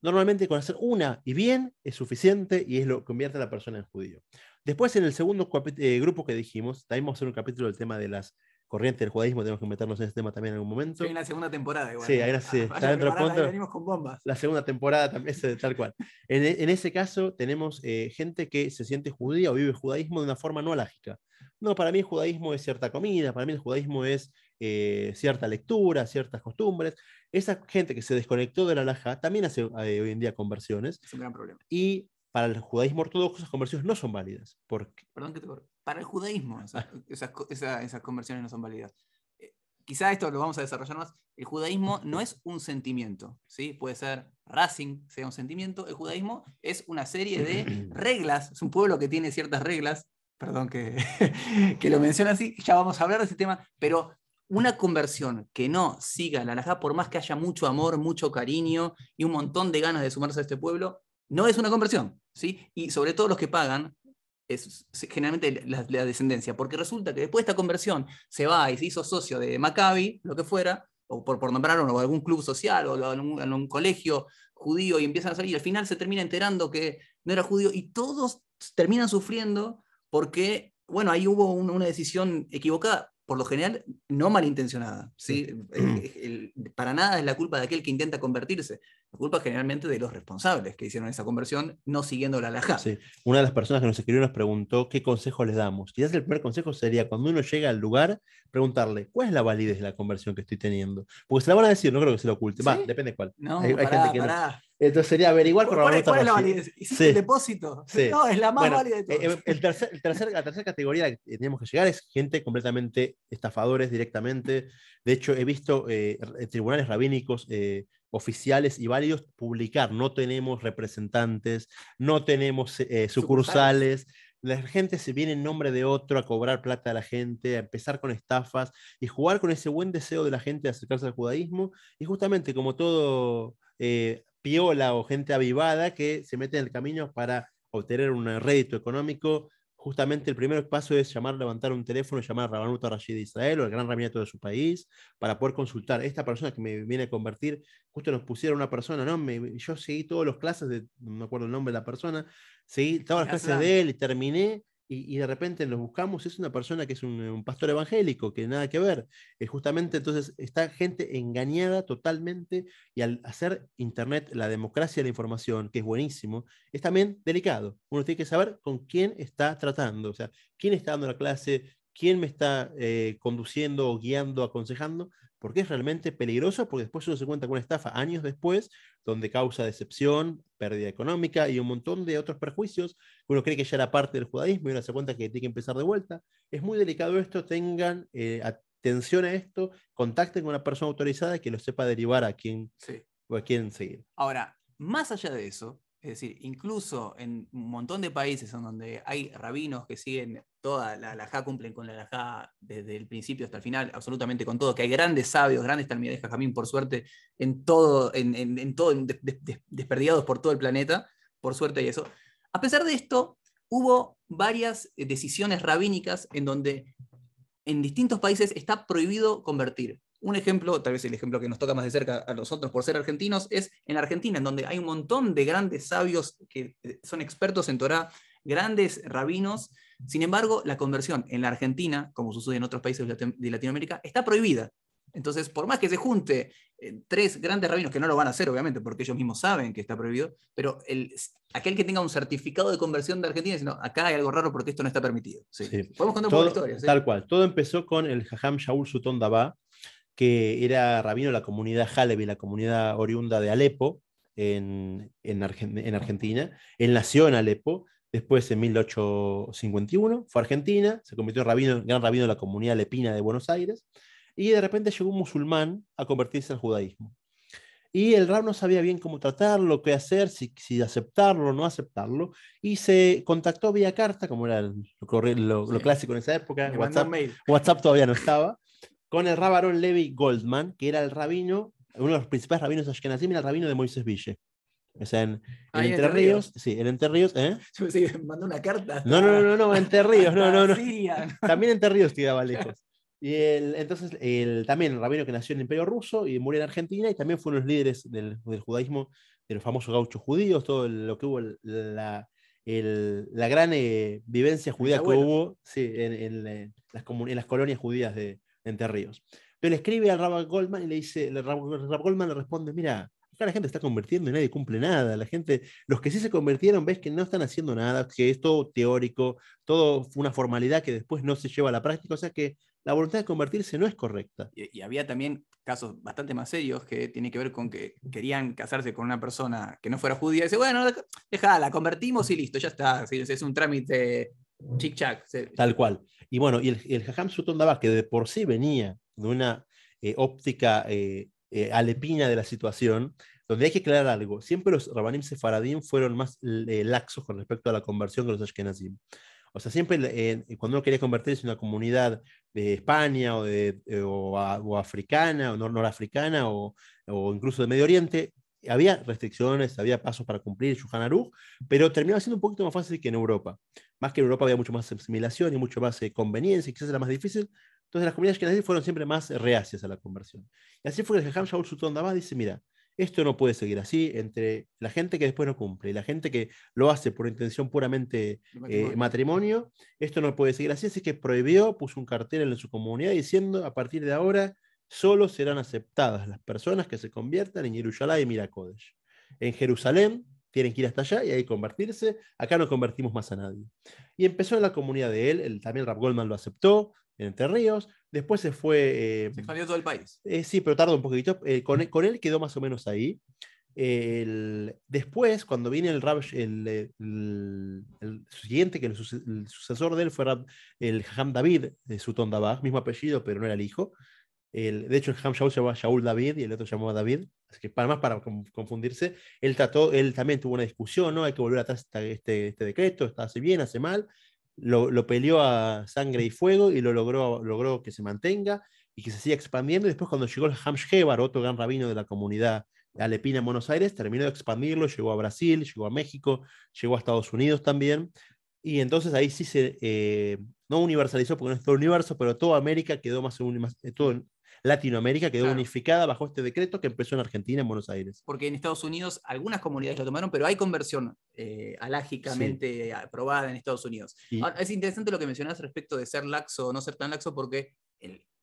Normalmente con hacer una y bien es suficiente y es lo que convierte a la persona en judío. Después, en el segundo eh, grupo que dijimos, también vamos a hacer un capítulo del tema de las corriente del judaísmo, tenemos que meternos en ese tema también en algún momento. Hay una segunda temporada igual. Sí, sí, está dentro punto. Venimos con bombas. La segunda temporada también es tal cual. En, en ese caso tenemos eh, gente que se siente judía o vive judaísmo de una forma no alágica. No, para mí el judaísmo es cierta comida, para mí el judaísmo es eh, cierta lectura, ciertas costumbres. Esa gente que se desconectó de la alhaja también hace eh, hoy en día conversiones. Es un gran problema. Y para el judaísmo ortodoxo esas conversiones no son válidas. Porque... Perdón que te Para el judaísmo esas, esas, conversiones no son válidas. Eh, quizá esto lo vamos a desarrollar más. El judaísmo no es un sentimiento, ¿sí? Puede ser Racing, sea un sentimiento. El judaísmo es una serie de reglas. Es un pueblo que tiene ciertas reglas. Perdón que, que lo menciona así. Ya vamos a hablar de ese tema. Pero una conversión que no siga la alajá, por más que haya mucho amor, mucho cariño y un montón de ganas de sumarse a este pueblo, no es una conversión, ¿sí? Y sobre todo los que pagan es generalmente la, descendencia, porque resulta que después de esta conversión se va y se hizo socio de Maccabi, lo que fuera, o por, por nombrar o algún club social o algún, algún, colegio judío y empiezan a salir y al final se termina enterando que no era judío y todos terminan sufriendo porque, bueno, ahí hubo una decisión equivocada por lo general no malintencionada. ¿sí? para nada es la culpa de aquel que intenta convertirse. La culpa es generalmente de los responsables que hicieron esa conversión no siguiendo la alhaja. Sí. Una de las personas que nos escribió nos preguntó qué consejo les damos. Quizás el primer consejo sería cuando uno llega al lugar, preguntarle cuál es la validez de la conversión que estoy teniendo. Porque se la van a decir, no creo que se lo oculte. Va, depende cuál. No, hay, gente que no. Entonces sería averiguar con ¿Cuál, ¿Cuál es la validez? ¿Hiciste el depósito? No, es la más válida de todas. Eh, el tercer, el tercer, la tercera categoría que tenemos que llegar es gente completamente estafadores directamente. De hecho, he visto eh, tribunales rabínicos eh, oficiales y válidos publicar, no tenemos representantes, no tenemos sucursales. La gente se viene en nombre de otro a cobrar plata a la gente, a empezar con estafas y jugar con ese buen deseo de la gente de acercarse al judaísmo. Y justamente como todo piola o gente avivada que se mete en el camino para obtener un rédito económico. Justamente el primer paso es llamar, levantar un teléfono y llamar a Rabanuto Rashid de Israel o el gran rabinato de su país para poder consultar. Esta persona que me viene a convertir, justo nos pusieron una persona, ¿no? Me, yo seguí todas las clases, de, no me acuerdo el nombre de la persona, seguí todas las clases de él y terminé y, de repente nos buscamos, es una persona que es un, pastor evangélico, que nada que ver. Es justamente entonces está gente engañada totalmente y al hacer Internet la democracia de la información, que es buenísimo, es también delicado. Uno tiene que saber con quién está tratando, o sea, quién está dando la clase, quién me está eh, conduciendo guiando, aconsejando, porque es realmente peligroso, porque después uno se cuenta con una estafa años después, donde causa decepción, pérdida económica y un montón de otros perjuicios uno cree que ya era parte del judaísmo y uno se cuenta que tiene que empezar de vuelta. Es muy delicado esto, tengan eh, atención a esto, contacten con una persona autorizada que lo sepa derivar a quién, o a quién seguir. Ahora, más allá de eso, es decir, incluso en un montón de países en donde hay rabinos que siguen toda la halajá, cumplen con la halajá desde el principio hasta el final, absolutamente con todo, que hay grandes sabios, grandes talmides Jajamín, por suerte, en todo, en, todo desperdiados por todo el planeta, por suerte y eso. A pesar de esto, hubo varias decisiones rabínicas en donde en distintos países está prohibido convertir. Un ejemplo, tal vez el ejemplo que nos toca más de cerca a nosotros por ser argentinos, es en Argentina, en donde hay un montón de grandes sabios que eh, son expertos en Torah, grandes rabinos. Sin embargo, la conversión en la Argentina, como sucede en otros países de Latinoamérica, está prohibida. Entonces, por más que se junte eh, tres grandes rabinos, que no lo van a hacer, obviamente, porque ellos mismos saben que está prohibido, pero el, aquel que tenga un certificado de conversión de Argentina dice, no, acá hay algo raro porque esto no está permitido. Podemos contar un poco la historia. Tal cual. Todo empezó con el Jajam Shaul Sutton Dabá, que era rabino de la comunidad Halevi, la comunidad oriunda de Alepo, en, en, Argentina. Él nació en Alepo, después en 1851 fue a Argentina, se convirtió en rabino, gran rabino de la comunidad lepina de Buenos Aires, y de repente llegó un musulmán a convertirse al judaísmo. Y el rab no sabía bien cómo tratarlo, qué hacer, si, si aceptarlo o no aceptarlo, y se contactó vía carta, como era lo, lo, clásico en esa época, WhatsApp, WhatsApp todavía no estaba, con el rabarón Levi Goldman, que era el rabino, uno de los principales rabinos de Ashkenazim, era el rabino de Moisés Ville. O sea, en, Entre Ríos, sí, en Entre Ríos, ¿eh? Sí, mandó una carta. No, no, no, no, Entre Ríos, no, no, no. También Entre Ríos tiraba lejos. Y el, entonces, el, también el rabino que nació en el Imperio Ruso y murió en Argentina, y también fue uno de los líderes del, del judaísmo, de los famosos gauchos judíos, todo lo que hubo, la, el, la gran eh, vivencia judía que hubo sí, en, en, las, en las colonias judías de, entre Ríos. Entonces le escribe al Rabbi Goldman y le dice, el Rabbi Goldman le responde, mira, acá la gente está convirtiendo y nadie cumple nada. La gente, los que sí se convirtieron, ves que no están haciendo nada, que es todo teórico, todo una formalidad que después no se lleva a la práctica, o sea que la voluntad de convertirse no es correcta. Y, había también casos bastante más serios que tienen que ver con que querían casarse con una persona que no fuera judía y dice, bueno, déjala, convertimos y listo, ya está, es un trámite chic-chac. Tal cual. Y bueno, y el, el Jajam Sutton Daba, que de por sí venía de una eh, óptica eh, eh, alepina de la situación, donde hay que aclarar algo. Siempre los Rabanim Sefaradim fueron más laxos con respecto a la conversión que los Ashkenazim. O sea, siempre cuando uno quería convertirse en una comunidad de España o, de, o, africana o norafricana o, o, incluso de Medio Oriente, había restricciones, había pasos para cumplir, Shuhan Aruch, pero terminaba siendo un poquito más fácil que en Europa. Más que en Europa había mucho más asimilación y mucho más eh, conveniencia, quizás era más difícil. Entonces las comunidades que fueron siempre más reacias a la conversión. Y así fue que el Shaul Sultan dice, mira, esto no puede seguir así entre la gente que después no cumple y la gente que lo hace por intención puramente eh, matrimonio. Esto no puede seguir así, así que prohibió, puso un cartel en su comunidad diciendo, a partir de ahora, solo serán aceptadas las personas que se conviertan en Jerusalén y Mirakodesh. En Jerusalén tienen que ir hasta allá y ahí convertirse. Acá no convertimos más a nadie. Y empezó en la comunidad de él, el, también Rap Goldman lo aceptó en Entre Ríos. Después se fue. Eh, se expandió todo el país. Eh, sí, pero tardó un poquito. Eh, con, con, él quedó más o menos ahí. después, cuando viene el Rab, el, el, siguiente, que el, sucesor de él fue el Ham David de Sutton Dabaj, mismo apellido, pero no era el hijo. de hecho, el Ham Shaul se llamaba Shaul David y el otro se llamaba David. Así que para más para confundirse, él trató, él también tuvo una discusión, ¿no? Hay que volver atrás este, este decreto, está hace bien, hace mal lo, peleó a sangre y fuego y lo logró, logró que se mantenga y que se siga expandiendo. Y después cuando llegó el Hamshebar, otro gran rabino de la comunidad alepina en Buenos Aires, terminó de expandirlo, llegó a Brasil, llegó a México, llegó a Estados Unidos también. Y entonces ahí sí se, eh, no universalizó porque no es todo universo, pero toda América quedó más, más eh, todo, Latinoamérica quedó unificada bajo este decreto que empezó en Argentina, en Buenos Aires. Porque en Estados Unidos algunas comunidades lo tomaron, pero hay conversión eh, alágicamente aprobada en Estados Unidos. es interesante lo que mencionas respecto de ser laxo o no ser tan laxo, porque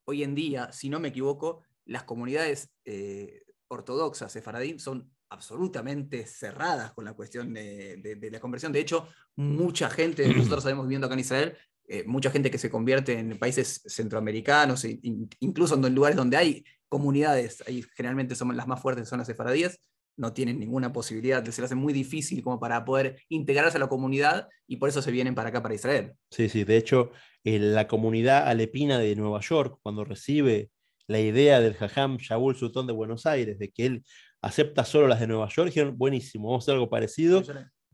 hoy en día, si no me equivoco, las comunidades eh, ortodoxas, sefaradín, son absolutamente cerradas con la cuestión de, la conversión. De hecho, mucha gente, nosotros sabemos viviendo acá en Israel, eh, mucha gente que se convierte en países centroamericanos, e incluso en lugares donde hay comunidades, ahí generalmente son las más fuertes, son las sefaradíes, no tienen ninguna posibilidad, se les hace muy difícil como para poder integrarse a la comunidad y por eso se vienen para acá, para Israel. Sí, sí, de hecho, la comunidad alepina de Nueva York, cuando recibe la idea del Jajam Shaul Sultán de Buenos Aires, de que él acepta solo las de Nueva York, dijeron, buenísimo, vamos a hacer algo parecido,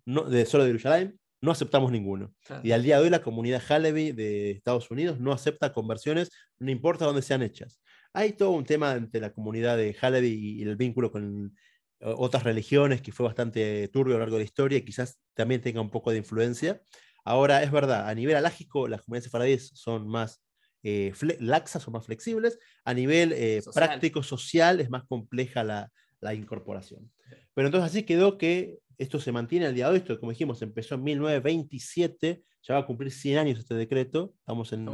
no, de, solo de Jerusalén, no aceptamos ninguno. Y al día de hoy la comunidad Halevi de Estados Unidos no acepta conversiones, no importa dónde sean hechas. Hay todo un tema entre la comunidad de Halevi y el vínculo con otras religiones que fue bastante turbio a lo largo de la historia y quizás también tenga un poco de influencia. Ahora, es verdad, a nivel alágico las comunidades sefaradíes son más eh, laxas o más flexibles. A nivel eh, práctico, social, es más compleja la, la incorporación. Pero entonces así quedó que esto se mantiene al día de hoy, esto como dijimos, empezó en 1927, ya va a cumplir 100 años este decreto, estamos en...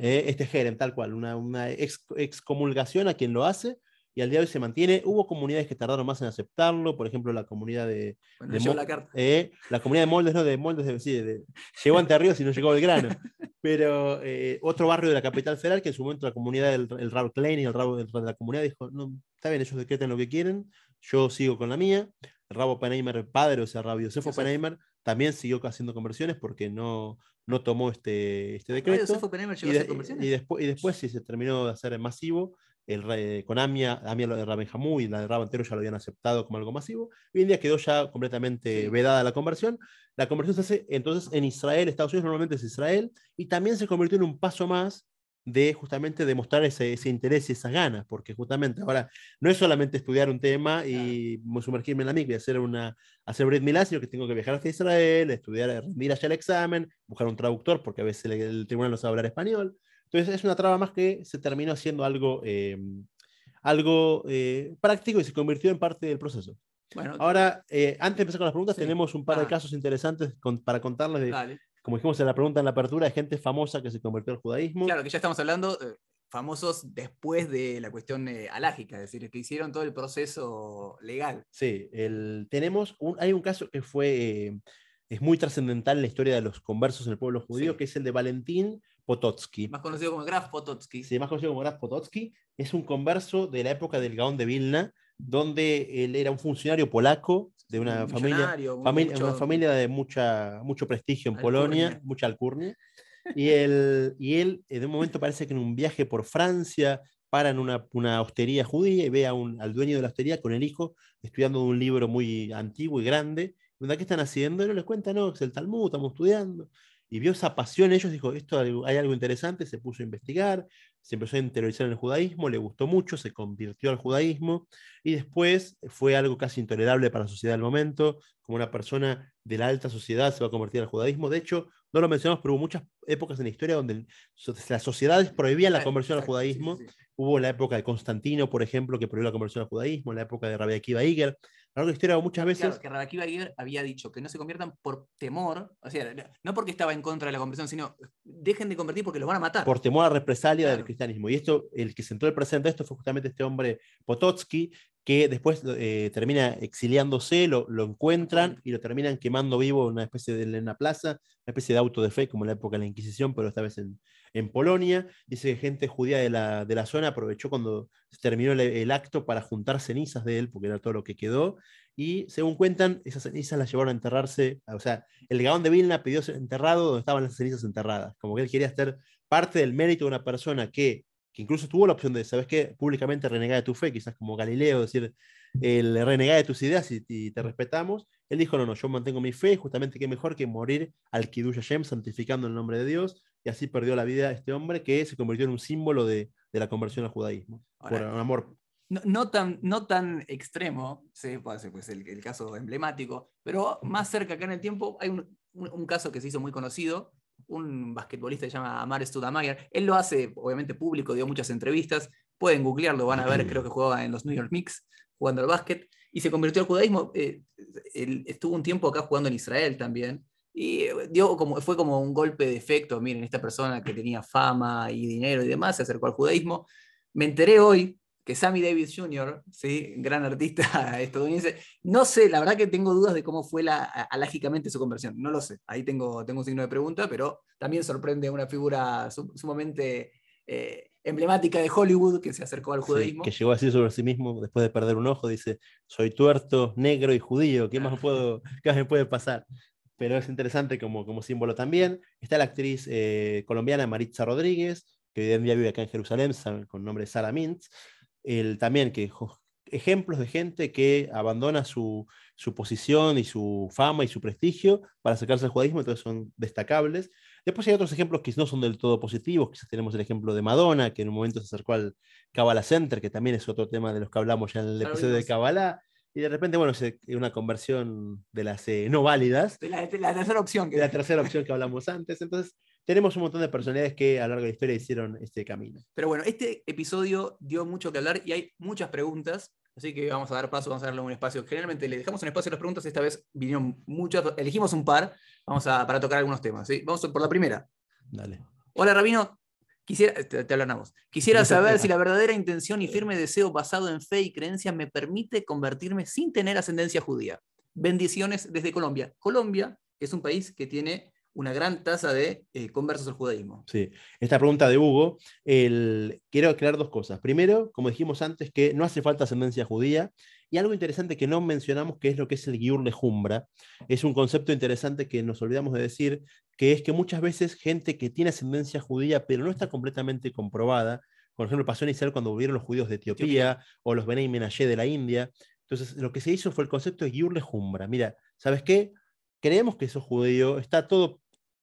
Eh, este Jerem, tal cual, una, una excomulgación a quien lo hace, y al día de hoy se mantiene. Hubo comunidades que tardaron más en aceptarlo, por ejemplo, la comunidad de. la, eh, la comunidad de Moldes, no, de Moldes, de, sí, de, llegó ante Ríos y no llegó grano Pero eh, otro barrio de la capital federal, que en su momento la comunidad del el Raúl Klein y el Raúl de la comunidad dijo: no, está bien, ellos decreten lo que quieren, yo sigo con la mía. Rabo Penheimer, padre, o sea, Rabio Josefo Penheimer, también siguió haciendo conversiones porque no, no tomó este, este decreto. y, y, después, y después sí se terminó de hacer masivo el, con Amia, Amia lo de Rabenjamú y la de Rabantero ya lo habían aceptado como algo masivo. Hoy en día quedó ya completamente vedada la conversión. La conversión se hace entonces en Israel, Estados Unidos normalmente es Israel, y también se convirtió en un paso más de justamente demostrar ese, ese interés y esas ganas, porque justamente ahora no es solamente estudiar un tema y sumergirme en la migra y hacer, una, hacer Brit Milá, sino que tengo que viajar hasta Israel, estudiar, rendir allá el examen, buscar un traductor, porque a veces el, el tribunal no sabe hablar español. Entonces es una traba más que se terminó haciendo algo, eh, algo eh, práctico y se convirtió en parte del proceso. Bueno, Ahora, eh, antes de empezar con las preguntas, tenemos un par de ah. casos interesantes para contarles de, como dijimos en la pregunta en la apertura, de gente famosa que se convirtió al judaísmo. Claro, que ya estamos hablando famosos después de la cuestión alágica, es decir, que hicieron todo el proceso legal. Sí, el, tenemos un, hay un caso que fue, es muy trascendental en la historia de los conversos en el pueblo judío, que es el de Valentín Pototsky. Más conocido como Graf Pototsky. Sí, más conocido como Graf Pototsky. Es un converso de la época del Gaón de Vilna, donde él era un funcionario polaco de una familia, familia una familia de mucha, mucho prestigio en Polonia, mucha alcurnia. Y él, y él, de un momento parece que en un viaje por Francia, para en una, una hostería judía y ve a un, al dueño de la hostería con el hijo estudiando un libro muy antiguo y grande. ¿Qué están haciendo? Y no les cuenta, no, es el Talmud, estamos estudiando y vio esa pasión en ellos, dijo, esto hay algo interesante, se puso a investigar, se empezó a interiorizar en el judaísmo, le gustó mucho, se convirtió al judaísmo y después fue algo casi intolerable para la sociedad del momento, como una persona de la alta sociedad se va a convertir al judaísmo. De hecho, no lo mencionamos, pero hubo muchas épocas en la historia donde las sociedades prohibían la conversión al exacto, sí, sí, judaísmo. sí. Hubo la época de Constantino, por ejemplo, que prohibió la conversión al judaísmo, en la época de Rabbi Akiva Iger. Largo de la historia muchas veces Claro, que Rabbi Akiva había dicho que no se conviertan por temor, o sea, no porque estaba en contra de la conversión, sino dejen de convertir porque los van a matar. por temor a represalia del Claro. cristianismo. Y esto, el que sentó el presente de esto fue justamente este hombre Pototsky, que después eh, termina exiliándose, lo, lo encuentran y lo terminan quemando vivo en una especie de en la plaza, una especie de auto de fe, como en la época de la Inquisición, pero esta vez en, en Polonia. Dice que gente judía de la, de la zona aprovechó cuando se terminó el, el acto para juntar cenizas de él, porque era todo lo que quedó. Y según cuentan, esas cenizas las llevaron a enterrarse. O sea, el Gaón de Vilna pidió ser enterrado donde estaban las cenizas enterradas. Como que él quería ser parte del mérito de una persona que, que incluso tuvo la opción de, ¿sabes qué? Públicamente renegar de tu fe, quizás como Galileo, decir, el renegar de tus ideas y, y te respetamos. Él dijo, no, no, yo mantengo mi fe, justamente qué mejor que morir al Kiddush Hashem, santificando el nombre de Dios. Y así perdió la vida este hombre que se convirtió en un símbolo de, de la conversión al judaísmo. Ahora, por un amor no, no tan, no tan extremo, sí, puede ser pues, el, el caso emblemático, pero más cerca acá en el tiempo hay un, un- un caso que se hizo muy conocido, un basquetbolista que se llama Amar Studamayer, él lo hace obviamente público, dio muchas entrevistas, pueden googlearlo, van a ver, creo que jugaba en los New York Knicks jugando al básquet, y se convirtió al judaísmo, eh, él estuvo un tiempo acá jugando en Israel también, y eh, dio como, fue como un golpe de efecto, miren, esta persona que tenía fama y dinero y demás, se acercó al judaísmo, me enteré hoy que Sammy Davis Jr., ¿sí? gran artista estadounidense, no sé, la verdad que tengo dudas de cómo fue la, alágicamente su conversión, no lo sé, ahí tengo, tengo un signo de pregunta, pero también sorprende una figura su- sumamente eh, emblemática de Hollywood que se acercó al sí, judaísmo. que llegó a decir sobre sí mismo después de perder un ojo, dice, soy tuerto, negro y judío, ¿qué más, puedo, qué más me puede pasar? Pero es interesante como, como símbolo también. Está la actriz eh, colombiana Maritza Rodríguez, que hoy en día vive acá en Jerusalén, sa- con nombre de Sara Mintz. El, también que ejemplos de gente que abandona su, su posición y su fama y su prestigio para acercarse al judaísmo, entonces son destacables. Después hay otros ejemplos que no son del todo positivos, quizás tenemos el ejemplo de Madonna, que en un momento se acercó al Kabbalah Center, que también es otro tema de los que hablamos ya en el episodio de. Kabbalah, y de repente, bueno, se- una conversión de las eh, no válidas, De la, de la tercera opción. Que de la tercera opción que hablamos antes, entonces tenemos un montón de personalidades que a lo largo de la historia hicieron este camino. Pero bueno, este episodio dio mucho que hablar y hay muchas preguntas, así que vamos a dar paso, vamos a darle un espacio. Generalmente le dejamos un espacio a las preguntas, esta vez vinieron muchas, elegimos un par, vamos a, para tocar algunos temas. ¿sí? Vamos por la primera. Dale. Hola Rabino, quisiera, te, te hablamos. Quisiera saber si la verdadera intención y firme deseo basado en fe y creencia me permite convertirme sin tener ascendencia judía. Bendiciones desde Colombia. Colombia es un país que tiene una gran tasa de eh, conversos al judaísmo. Sí, esta pregunta de Hugo, el- quiero aclarar dos cosas. Primero, como dijimos antes, que no hace falta ascendencia judía. Y algo interesante que no mencionamos, que es lo que es el Giur Lejumbra. Es un concepto interesante que nos olvidamos de decir, que es que muchas veces gente que tiene ascendencia judía, pero no está completamente comprobada, por ejemplo, pasó en Israel cuando volvieron los judíos de Etiopía, o los Benay Menashe de la India. Entonces, lo que se hizo fue el concepto de Giur Lejumbra. Mira, ¿sabes qué? Creemos que sos judío, está todo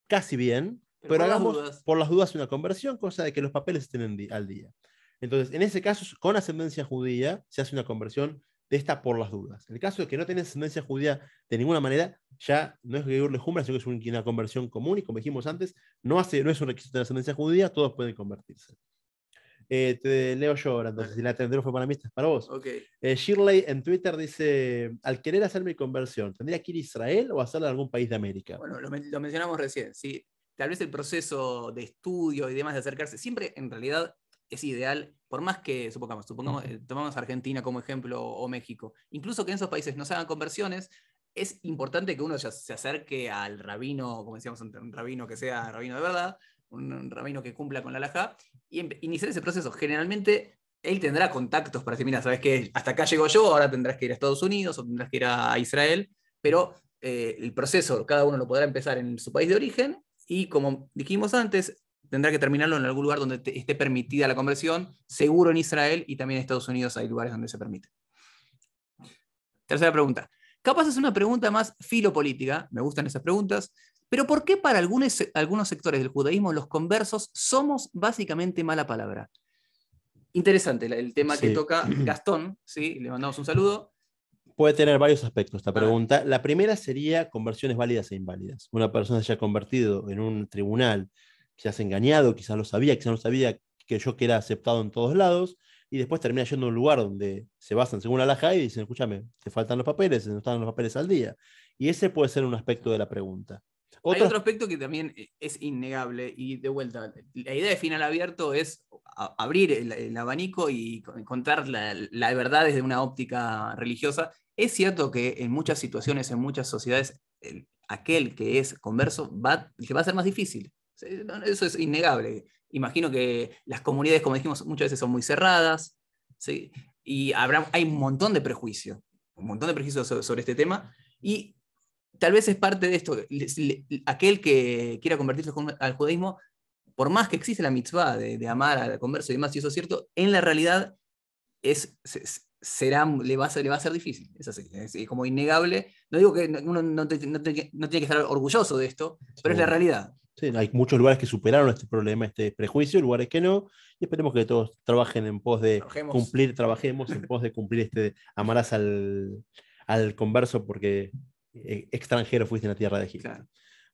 casi bien, Pero las hagamos dudas. por las dudas una conversión, cosa de que los papeles estén di- al día. Entonces, en ese caso, con ascendencia judía, se hace una conversión de esta por las dudas. En el caso de que no tenés ascendencia judía de ninguna manera, ya no es Gegur Lejumbra, sino que es un- una conversión común, y como dijimos antes, no, hace, no es un requisito de ascendencia judía, todos pueden convertirse. Eh, te leo yo ahora, entonces, si la tendré fue para mí, esta es para vos. Ok. Eh, Shirley en Twitter dice, al querer hacer mi conversión, ¿tendría que ir a Israel o hacerla en algún país de América? Bueno, lo, men- lo mencionamos recién, ¿sí? Tal vez el proceso de estudio y demás de acercarse, siempre en realidad es ideal, por más que, supongamos, supongamos eh, tomamos Argentina como ejemplo o México, incluso que en esos países no se hagan conversiones, es importante que uno ya se acerque al rabino, como decíamos, un rabino que sea rabino de verdad, un, rabino que cumpla con la alajá, y iniciar ese proceso. Generalmente él tendrá contactos para decir, mira, sabes que hasta acá llego yo, ahora tendrás que ir a Estados Unidos o tendrás que ir a Israel, pero eh, el proceso cada uno lo podrá empezar en su país de origen y como dijimos antes, tendrá que terminarlo en algún lugar donde esté permitida la conversión, seguro en Israel y también en Estados Unidos hay lugares donde se permite. Tercera pregunta. Capaz es una pregunta más filopolítica, me gustan esas preguntas, pero ¿por qué para algunos, se- algunos sectores del judaísmo los conversos somos básicamente mala palabra? Interesante el, tema que toca Gastón, ¿sí? le mandamos un saludo. Puede tener varios aspectos esta pregunta. La primera sería conversiones válidas e inválidas. Una persona se haya convertido en un tribunal, quizás engañado, quizás lo sabía, quizás no sabía que yo que era aceptado en todos lados, y después termina yendo a un lugar donde se basan según la laja y dicen, escúchame, te faltan los papeles, no están los papeles al día. Y ese puede ser un aspecto de la pregunta. Hay otro aspecto que también es innegable y de vuelta, la idea de final abierto es abrir el, abanico y encontrar la, la, verdad desde una óptica religiosa. Es cierto que en muchas situaciones, en muchas sociedades, aquel que es converso va, va a ser más difícil. Eso es innegable. Imagino que las comunidades, como dijimos, muchas veces son muy cerradas, ¿sí? y habrá, hay un montón de prejuicios, un montón de prejuicios sobre, este tema, y tal vez es parte de esto. Aquel que quiera convertirse al judaísmo, por más que existe la mitzvah de, amar al converso y demás, si eso es cierto, en la realidad es, será, le, va a ser, le va a ser difícil. Es así, es como innegable. No digo que uno no, no tiene que estar orgulloso de esto, pero es la realidad hay muchos lugares que superaron este problema, este prejuicio, lugares que no, y esperemos que todos trabajen en pos de cumplir, trabajemos en pos de cumplir este, amarás al, al converso porque extranjero fuiste en la tierra de Egipto.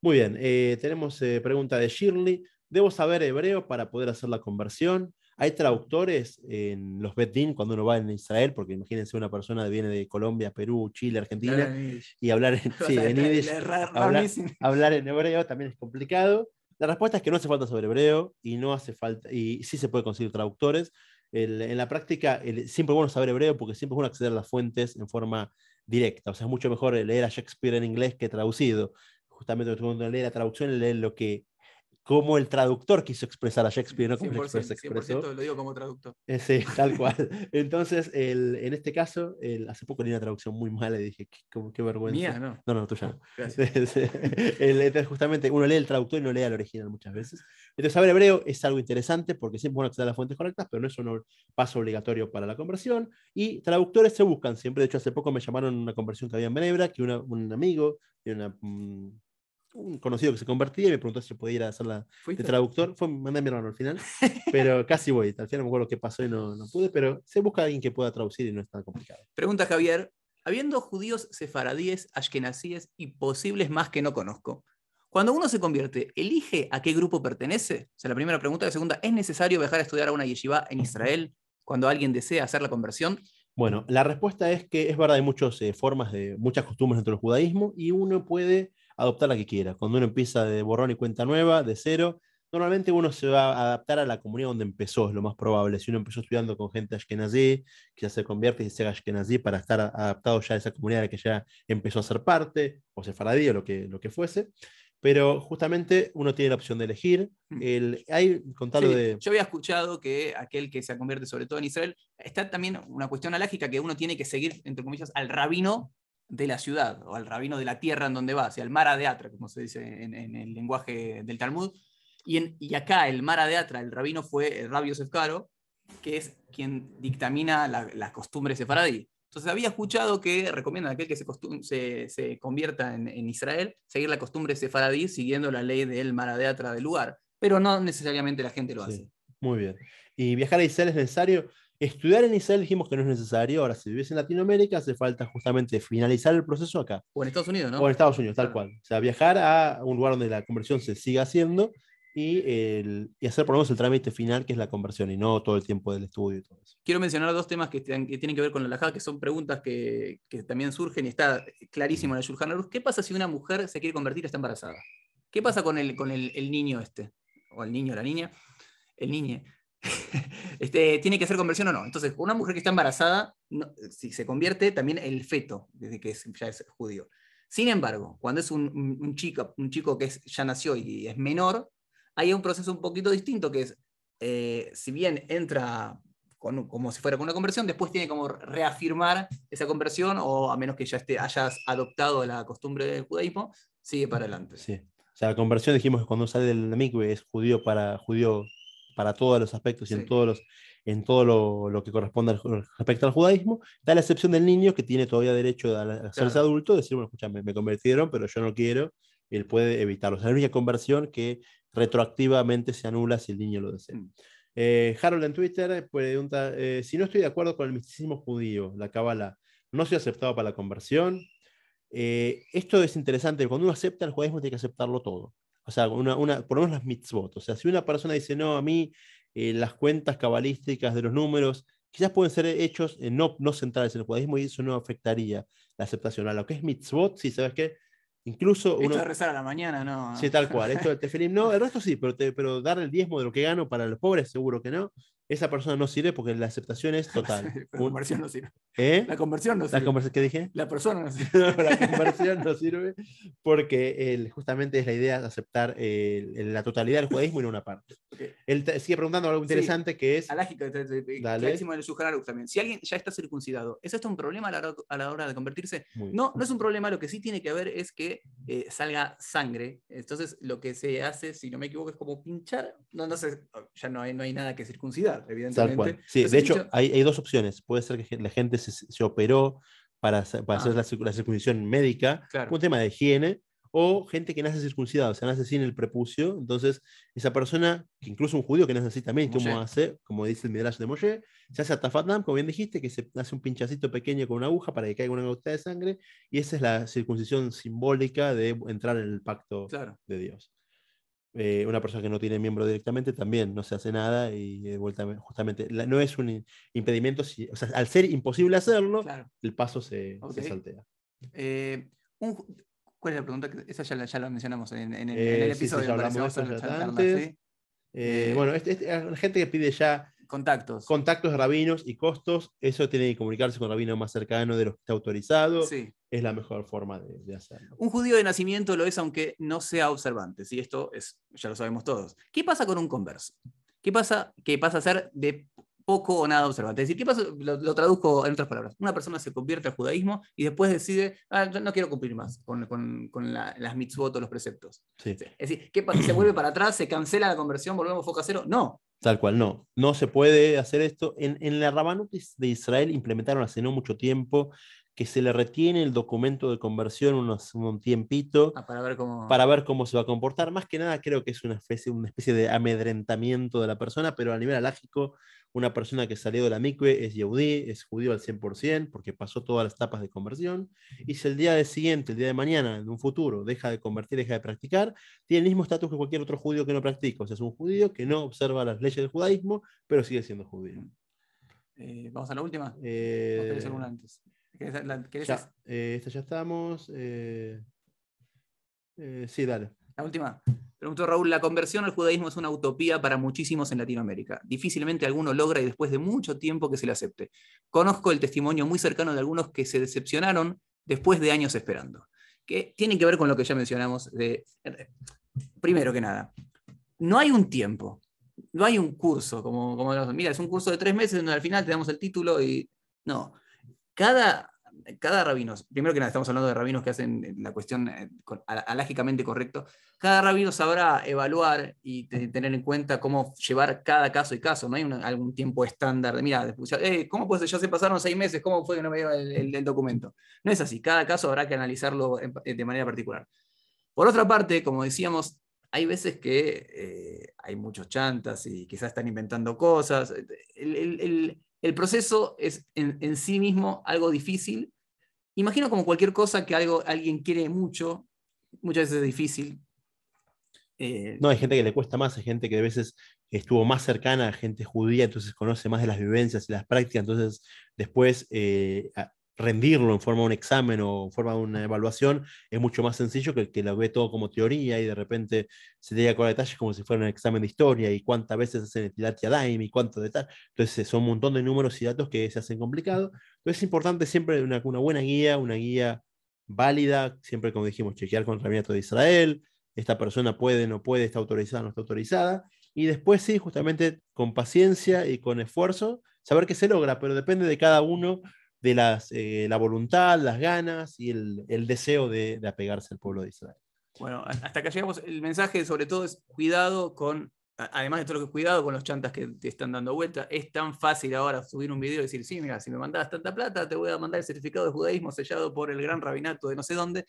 Muy bien, eh, tenemos eh, pregunta de Shirley. ¿Debo saber hebreo para poder hacer la conversión? Hay traductores en los Beddin cuando uno va en Israel, porque imagínense una persona que viene de Colombia, Perú, Chile, Argentina, y hablar en, sí, hablar, en hebreo también es complicado. La respuesta es que no hace falta sobre hebreo y no hace falta, y sí se puede conseguir traductores. en la práctica, siempre es bueno saber hebreo porque siempre es bueno acceder a las fuentes en forma directa. O sea, es mucho mejor leer a Shakespeare en inglés que traducido. Justamente cuando lee la traducción, lee lo que cómo el traductor quiso expresar a Shakespeare, no como el expresó. lo digo como traductor. Eh, sí, tal cual. Entonces, el, en este caso, el, hace poco leí una traducción muy mala y dije, qué, qué vergüenza. Mía, no. No, no, tuya entonces, justamente, uno lee el traductor y no lee al original muchas veces. Entonces, saber hebreo es algo interesante porque siempre bueno acceder a las fuentes correctas, pero no es un paso obligatorio para la conversión. Y traductores se buscan siempre. De hecho, hace poco me llamaron una conversión que había en Benebra, que un amigo de una un conocido que se convertía y me preguntó si podía ir a hacer la de traductor. Fue, mandé a mi hermano al final, pero casi voy. Al final no me acuerdo qué pasó y no, no, pude, pero se busca alguien que pueda traducir y no es tan complicado. Pregunta Javier, habiendo judíos sefaradíes, ashkenazíes y posibles más que no conozco, cuando uno se convierte, ¿elige a qué grupo pertenece? O sea, la primera pregunta. La segunda, ¿es necesario viajar a estudiar a una yeshiva en Israel cuando alguien desea hacer la conversión? Bueno, la respuesta es que es verdad, hay muchas eh, formas, de, muchas costumbres dentro del judaísmo y uno puede adoptar la que quiera. Cuando uno empieza de borrón y cuenta nueva, de cero, normalmente uno se va a adaptar a la comunidad donde empezó, es lo más probable. Si uno empezó estudiando con gente ashkenazí, quizás se convierte y se haga ashkenazí para estar adaptado ya a esa comunidad de que ya empezó a ser parte, o sefaradí o lo que, lo que fuese. Pero justamente uno tiene la opción de elegir. Mm. El, hay, de... Yo había escuchado que aquel que se convierte sobre todo en Israel, está también una cuestión alágica que uno tiene que seguir, entre comillas, al rabino de la ciudad o al rabino de la tierra en donde va, hacia el Mara de Atra, como se dice en, el lenguaje del Talmud. Y, y, acá el Mara de Atra, el rabino fue el rabio Yosef que es quien dictamina las la costumbres sefaradí. Entonces había escuchado que recomiendan a aquel que se, se, convierta en, Israel seguir la costumbre sefaradí siguiendo la ley del Mara de Atra del lugar, pero no necesariamente la gente lo hace. Muy bien. ¿Y viajar a Israel es necesario? Estudiar en Israel dijimos que no es necesario. Ahora, si vives en Latinoamérica, hace falta justamente finalizar el proceso acá. O en Estados Unidos, ¿no? O en Estados Unidos, tal cual. O sea, viajar a un lugar donde la conversión se siga haciendo y, hacer por lo menos el trámite final, que es la conversión, y no todo el tiempo del estudio y todo eso. Quiero mencionar dos temas que, tienen que ver con la lajada, que son preguntas que, también surgen y está clarísimo en el Shulchan ¿Qué pasa si una mujer se quiere convertir y está embarazada? ¿Qué pasa con el, con el, el niño este? O el niño, la niña. El niño este, ¿Tiene que hacer conversión o no? Entonces, una mujer que está embarazada, si se convierte, también el feto, desde que ya es judío. Sin embargo, cuando es un, chico, un chico que ya nació y es menor, hay un proceso un poquito distinto que es, eh, si bien entra como si fuera con una conversión, después tiene como reafirmar esa conversión o a menos que ya esté, hayas adoptado la costumbre del judaísmo, sigue para adelante. Sí. O sea, la conversión dijimos que cuando sale del mikve es judío para judío para todos los aspectos y en, todos los, en todo lo, que corresponde respecto al judaísmo, da la excepción del niño que tiene todavía derecho a, hacerse adulto, decir, bueno, escucha, me, convirtieron, pero yo no quiero, él puede evitarlo. es la única conversión que retroactivamente se anula si el niño lo desea. Mm. Eh, Harold en Twitter pregunta, eh, si no estoy de acuerdo con el misticismo judío, la cábala, no soy aceptado para la conversión. Eh, esto es interesante, cuando uno acepta el judaísmo tiene que aceptarlo todo. O sea, una, una, por lo menos las mitzvot. O sea, si una persona dice, no, a mí eh, las cuentas cabalísticas de los números quizás pueden ser hechos no, no centrales en el judaísmo y eso no afectaría la aceptación. A lo que es mitzvot, si sabes qué, Incluso uno. Esto de rezar a la mañana, no. Sí, tal cual. Esto de tefilim, no. El resto sí, pero, pero dar el diezmo de lo que gano para los pobres, seguro que no esa persona no sirve porque la aceptación es total. la conversión no sirve. ¿Eh? La conversión no sirve. ¿La ¿Qué dije? La persona no sirve. la conversión no sirve porque justamente es la idea de aceptar la totalidad del judaísmo y no una parte. Él sigue preguntando algo interesante que es... Alágico, clarísimo en el también. Si alguien ya está circuncidado, ¿es esto un problema a la hora, de convertirse? no, no es un problema. Lo que sí tiene que haber es que eh, salga sangre. Entonces, lo que se hace, si no me equivoco, es como pinchar. No, no sé, ya no hay, no hay nada que circuncidar evidentemente. Sí, de hecho, hay, dos opciones. Puede ser que la gente se, operó para, para hacer ah. la, circuncisión médica, un tema de higiene, o gente que nace circuncidada, o sea, nace sin el prepucio. Entonces, esa persona, que incluso un judío que nace así también, como hace, como dice el Midrash de Moshe, se hace atafatnam, como bien dijiste, que se hace un pinchacito pequeño con una aguja para que caiga una gota de sangre, y esa es la circuncisión simbólica de entrar en el pacto de Dios. Eh, una persona que no tiene miembro directamente también no se hace nada y eh, justamente no es un impedimento, o sea, al ser imposible hacerlo, el paso se, saltea. Eh, ¿Cuál es la pregunta? Esa ya la, ya la mencionamos en, el, episodio. Sí, hablamos antes. bueno, la gente que pide ya Contactos. Contactos de rabinos y costos. Eso tiene que comunicarse con el rabino más cercano de los que está autorizado. Sí. Es la mejor forma de, hacerlo. Un judío de nacimiento lo es aunque no sea observante. Y esto es, ya lo sabemos todos. ¿Qué pasa con un converso? ¿Qué pasa que pasa a ser de poco o nada observante. Es decir, ¿qué pasa? Lo, traduzco en otras palabras. Una persona se convierte al judaísmo y después decide, ah, no quiero cumplir más con, con, las mitzvot o los preceptos. Es decir, ¿qué pasa? ¿Se vuelve para atrás? ¿Se cancela la conversión? ¿Volvemos a cero? No. Tal cual, no. No se puede hacer esto. En, en la Rabanut de Israel implementaron hace no mucho tiempo que se le retiene el documento de conversión unos, un tiempito ah, para, ver cómo... para ver cómo se va a comportar. Más que nada creo que es una especie, una especie de amedrentamiento de la persona, pero a nivel alágico, una persona que salió de la mikve es yehudí, es judío al 100%, porque pasó todas las etapas de conversión, y si el día de siguiente, el día de mañana, en un futuro, deja de convertir, deja de practicar, tiene el mismo estatus que cualquier otro judío que no practica. O sea, es un judío que no observa las leyes del judaísmo, pero sigue siendo judío. Eh, Vamos a la última. Eh, alguna antes? Ya, eh, esta ya estamos. Eh, eh, sí, dale. La última. Preguntó Raúl, la conversión al judaísmo es una utopía para muchísimos en Latinoamérica. Difícilmente alguno logra y después de mucho tiempo que se le acepte. Conozco el testimonio muy cercano de algunos que se decepcionaron después de años esperando. Que tienen que ver con lo que ya mencionamos. De, primero que nada, no hay un tiempo, no hay un curso, como, como mira, es un curso de tres meses donde al final te damos el título y no cada, cada rabino, primero que nada estamos hablando de rabinos que hacen la cuestión eh, alágicamente correcto, cada rabino sabrá evaluar y tener en cuenta cómo llevar cada caso y caso, no hay algún tiempo estándar de, mira, eh, ¿cómo puede ser? Ya se pasaron seis meses, ¿cómo fue que no me dio el, documento? No es así, cada caso habrá que analizarlo de manera particular. Por otra parte, como decíamos, hay veces que eh, hay muchos chantas y quizás están inventando cosas. el, el proceso es en, sí mismo algo difícil. Imagino como cualquier cosa que algo, alguien quiere mucho, muchas veces es difícil. Eh, no, hay gente que le cuesta más, hay gente que a veces estuvo más cercana a gente judía, entonces conoce más de las vivencias y las prácticas, entonces después eh, rendirlo en forma de un examen o en forma de una evaluación es mucho más sencillo que el que lo ve todo como teoría y de repente se llega con detalles como si fuera un examen de historia y cuántas veces hacen el Tilati Daim y cuánto detalle. Entonces son un montón de números y datos que se hacen complicados. Entonces es importante siempre una, una buena guía, una guía válida, siempre como dijimos, chequear con el Rabinato de Israel, esta persona puede, no puede, está autorizada, no está autorizada. Y después sí, justamente con paciencia y con esfuerzo, saber qué se logra, pero depende de cada uno de las, eh, la voluntad, las ganas y el, el deseo de, apegarse al pueblo de Israel. Bueno, hasta que llegamos, el mensaje sobre todo es cuidado con, además de todo lo que cuidado con los chantas que te están dando vuelta. Es tan fácil ahora subir un video y decir, sí, mira, si me mandas tanta plata, te voy a mandar el certificado de judaísmo sellado por el gran rabinato de no sé dónde.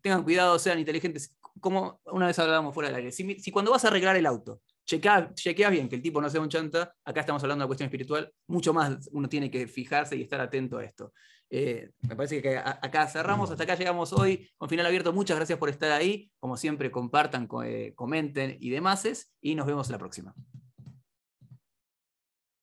Tengan cuidado, sean inteligentes. Como una vez hablábamos fuera del aire. Si, si cuando vas a arreglar el auto, chequeas bien que el tipo no sea un chanta, acá estamos hablando de una cuestión espiritual, mucho más uno tiene que fijarse y estar atento a esto. Eh, me parece que acá cerramos, hasta acá llegamos hoy con final abierto. Muchas gracias por estar ahí. Como siempre, compartan, eh, comenten y demás. Y nos vemos la próxima.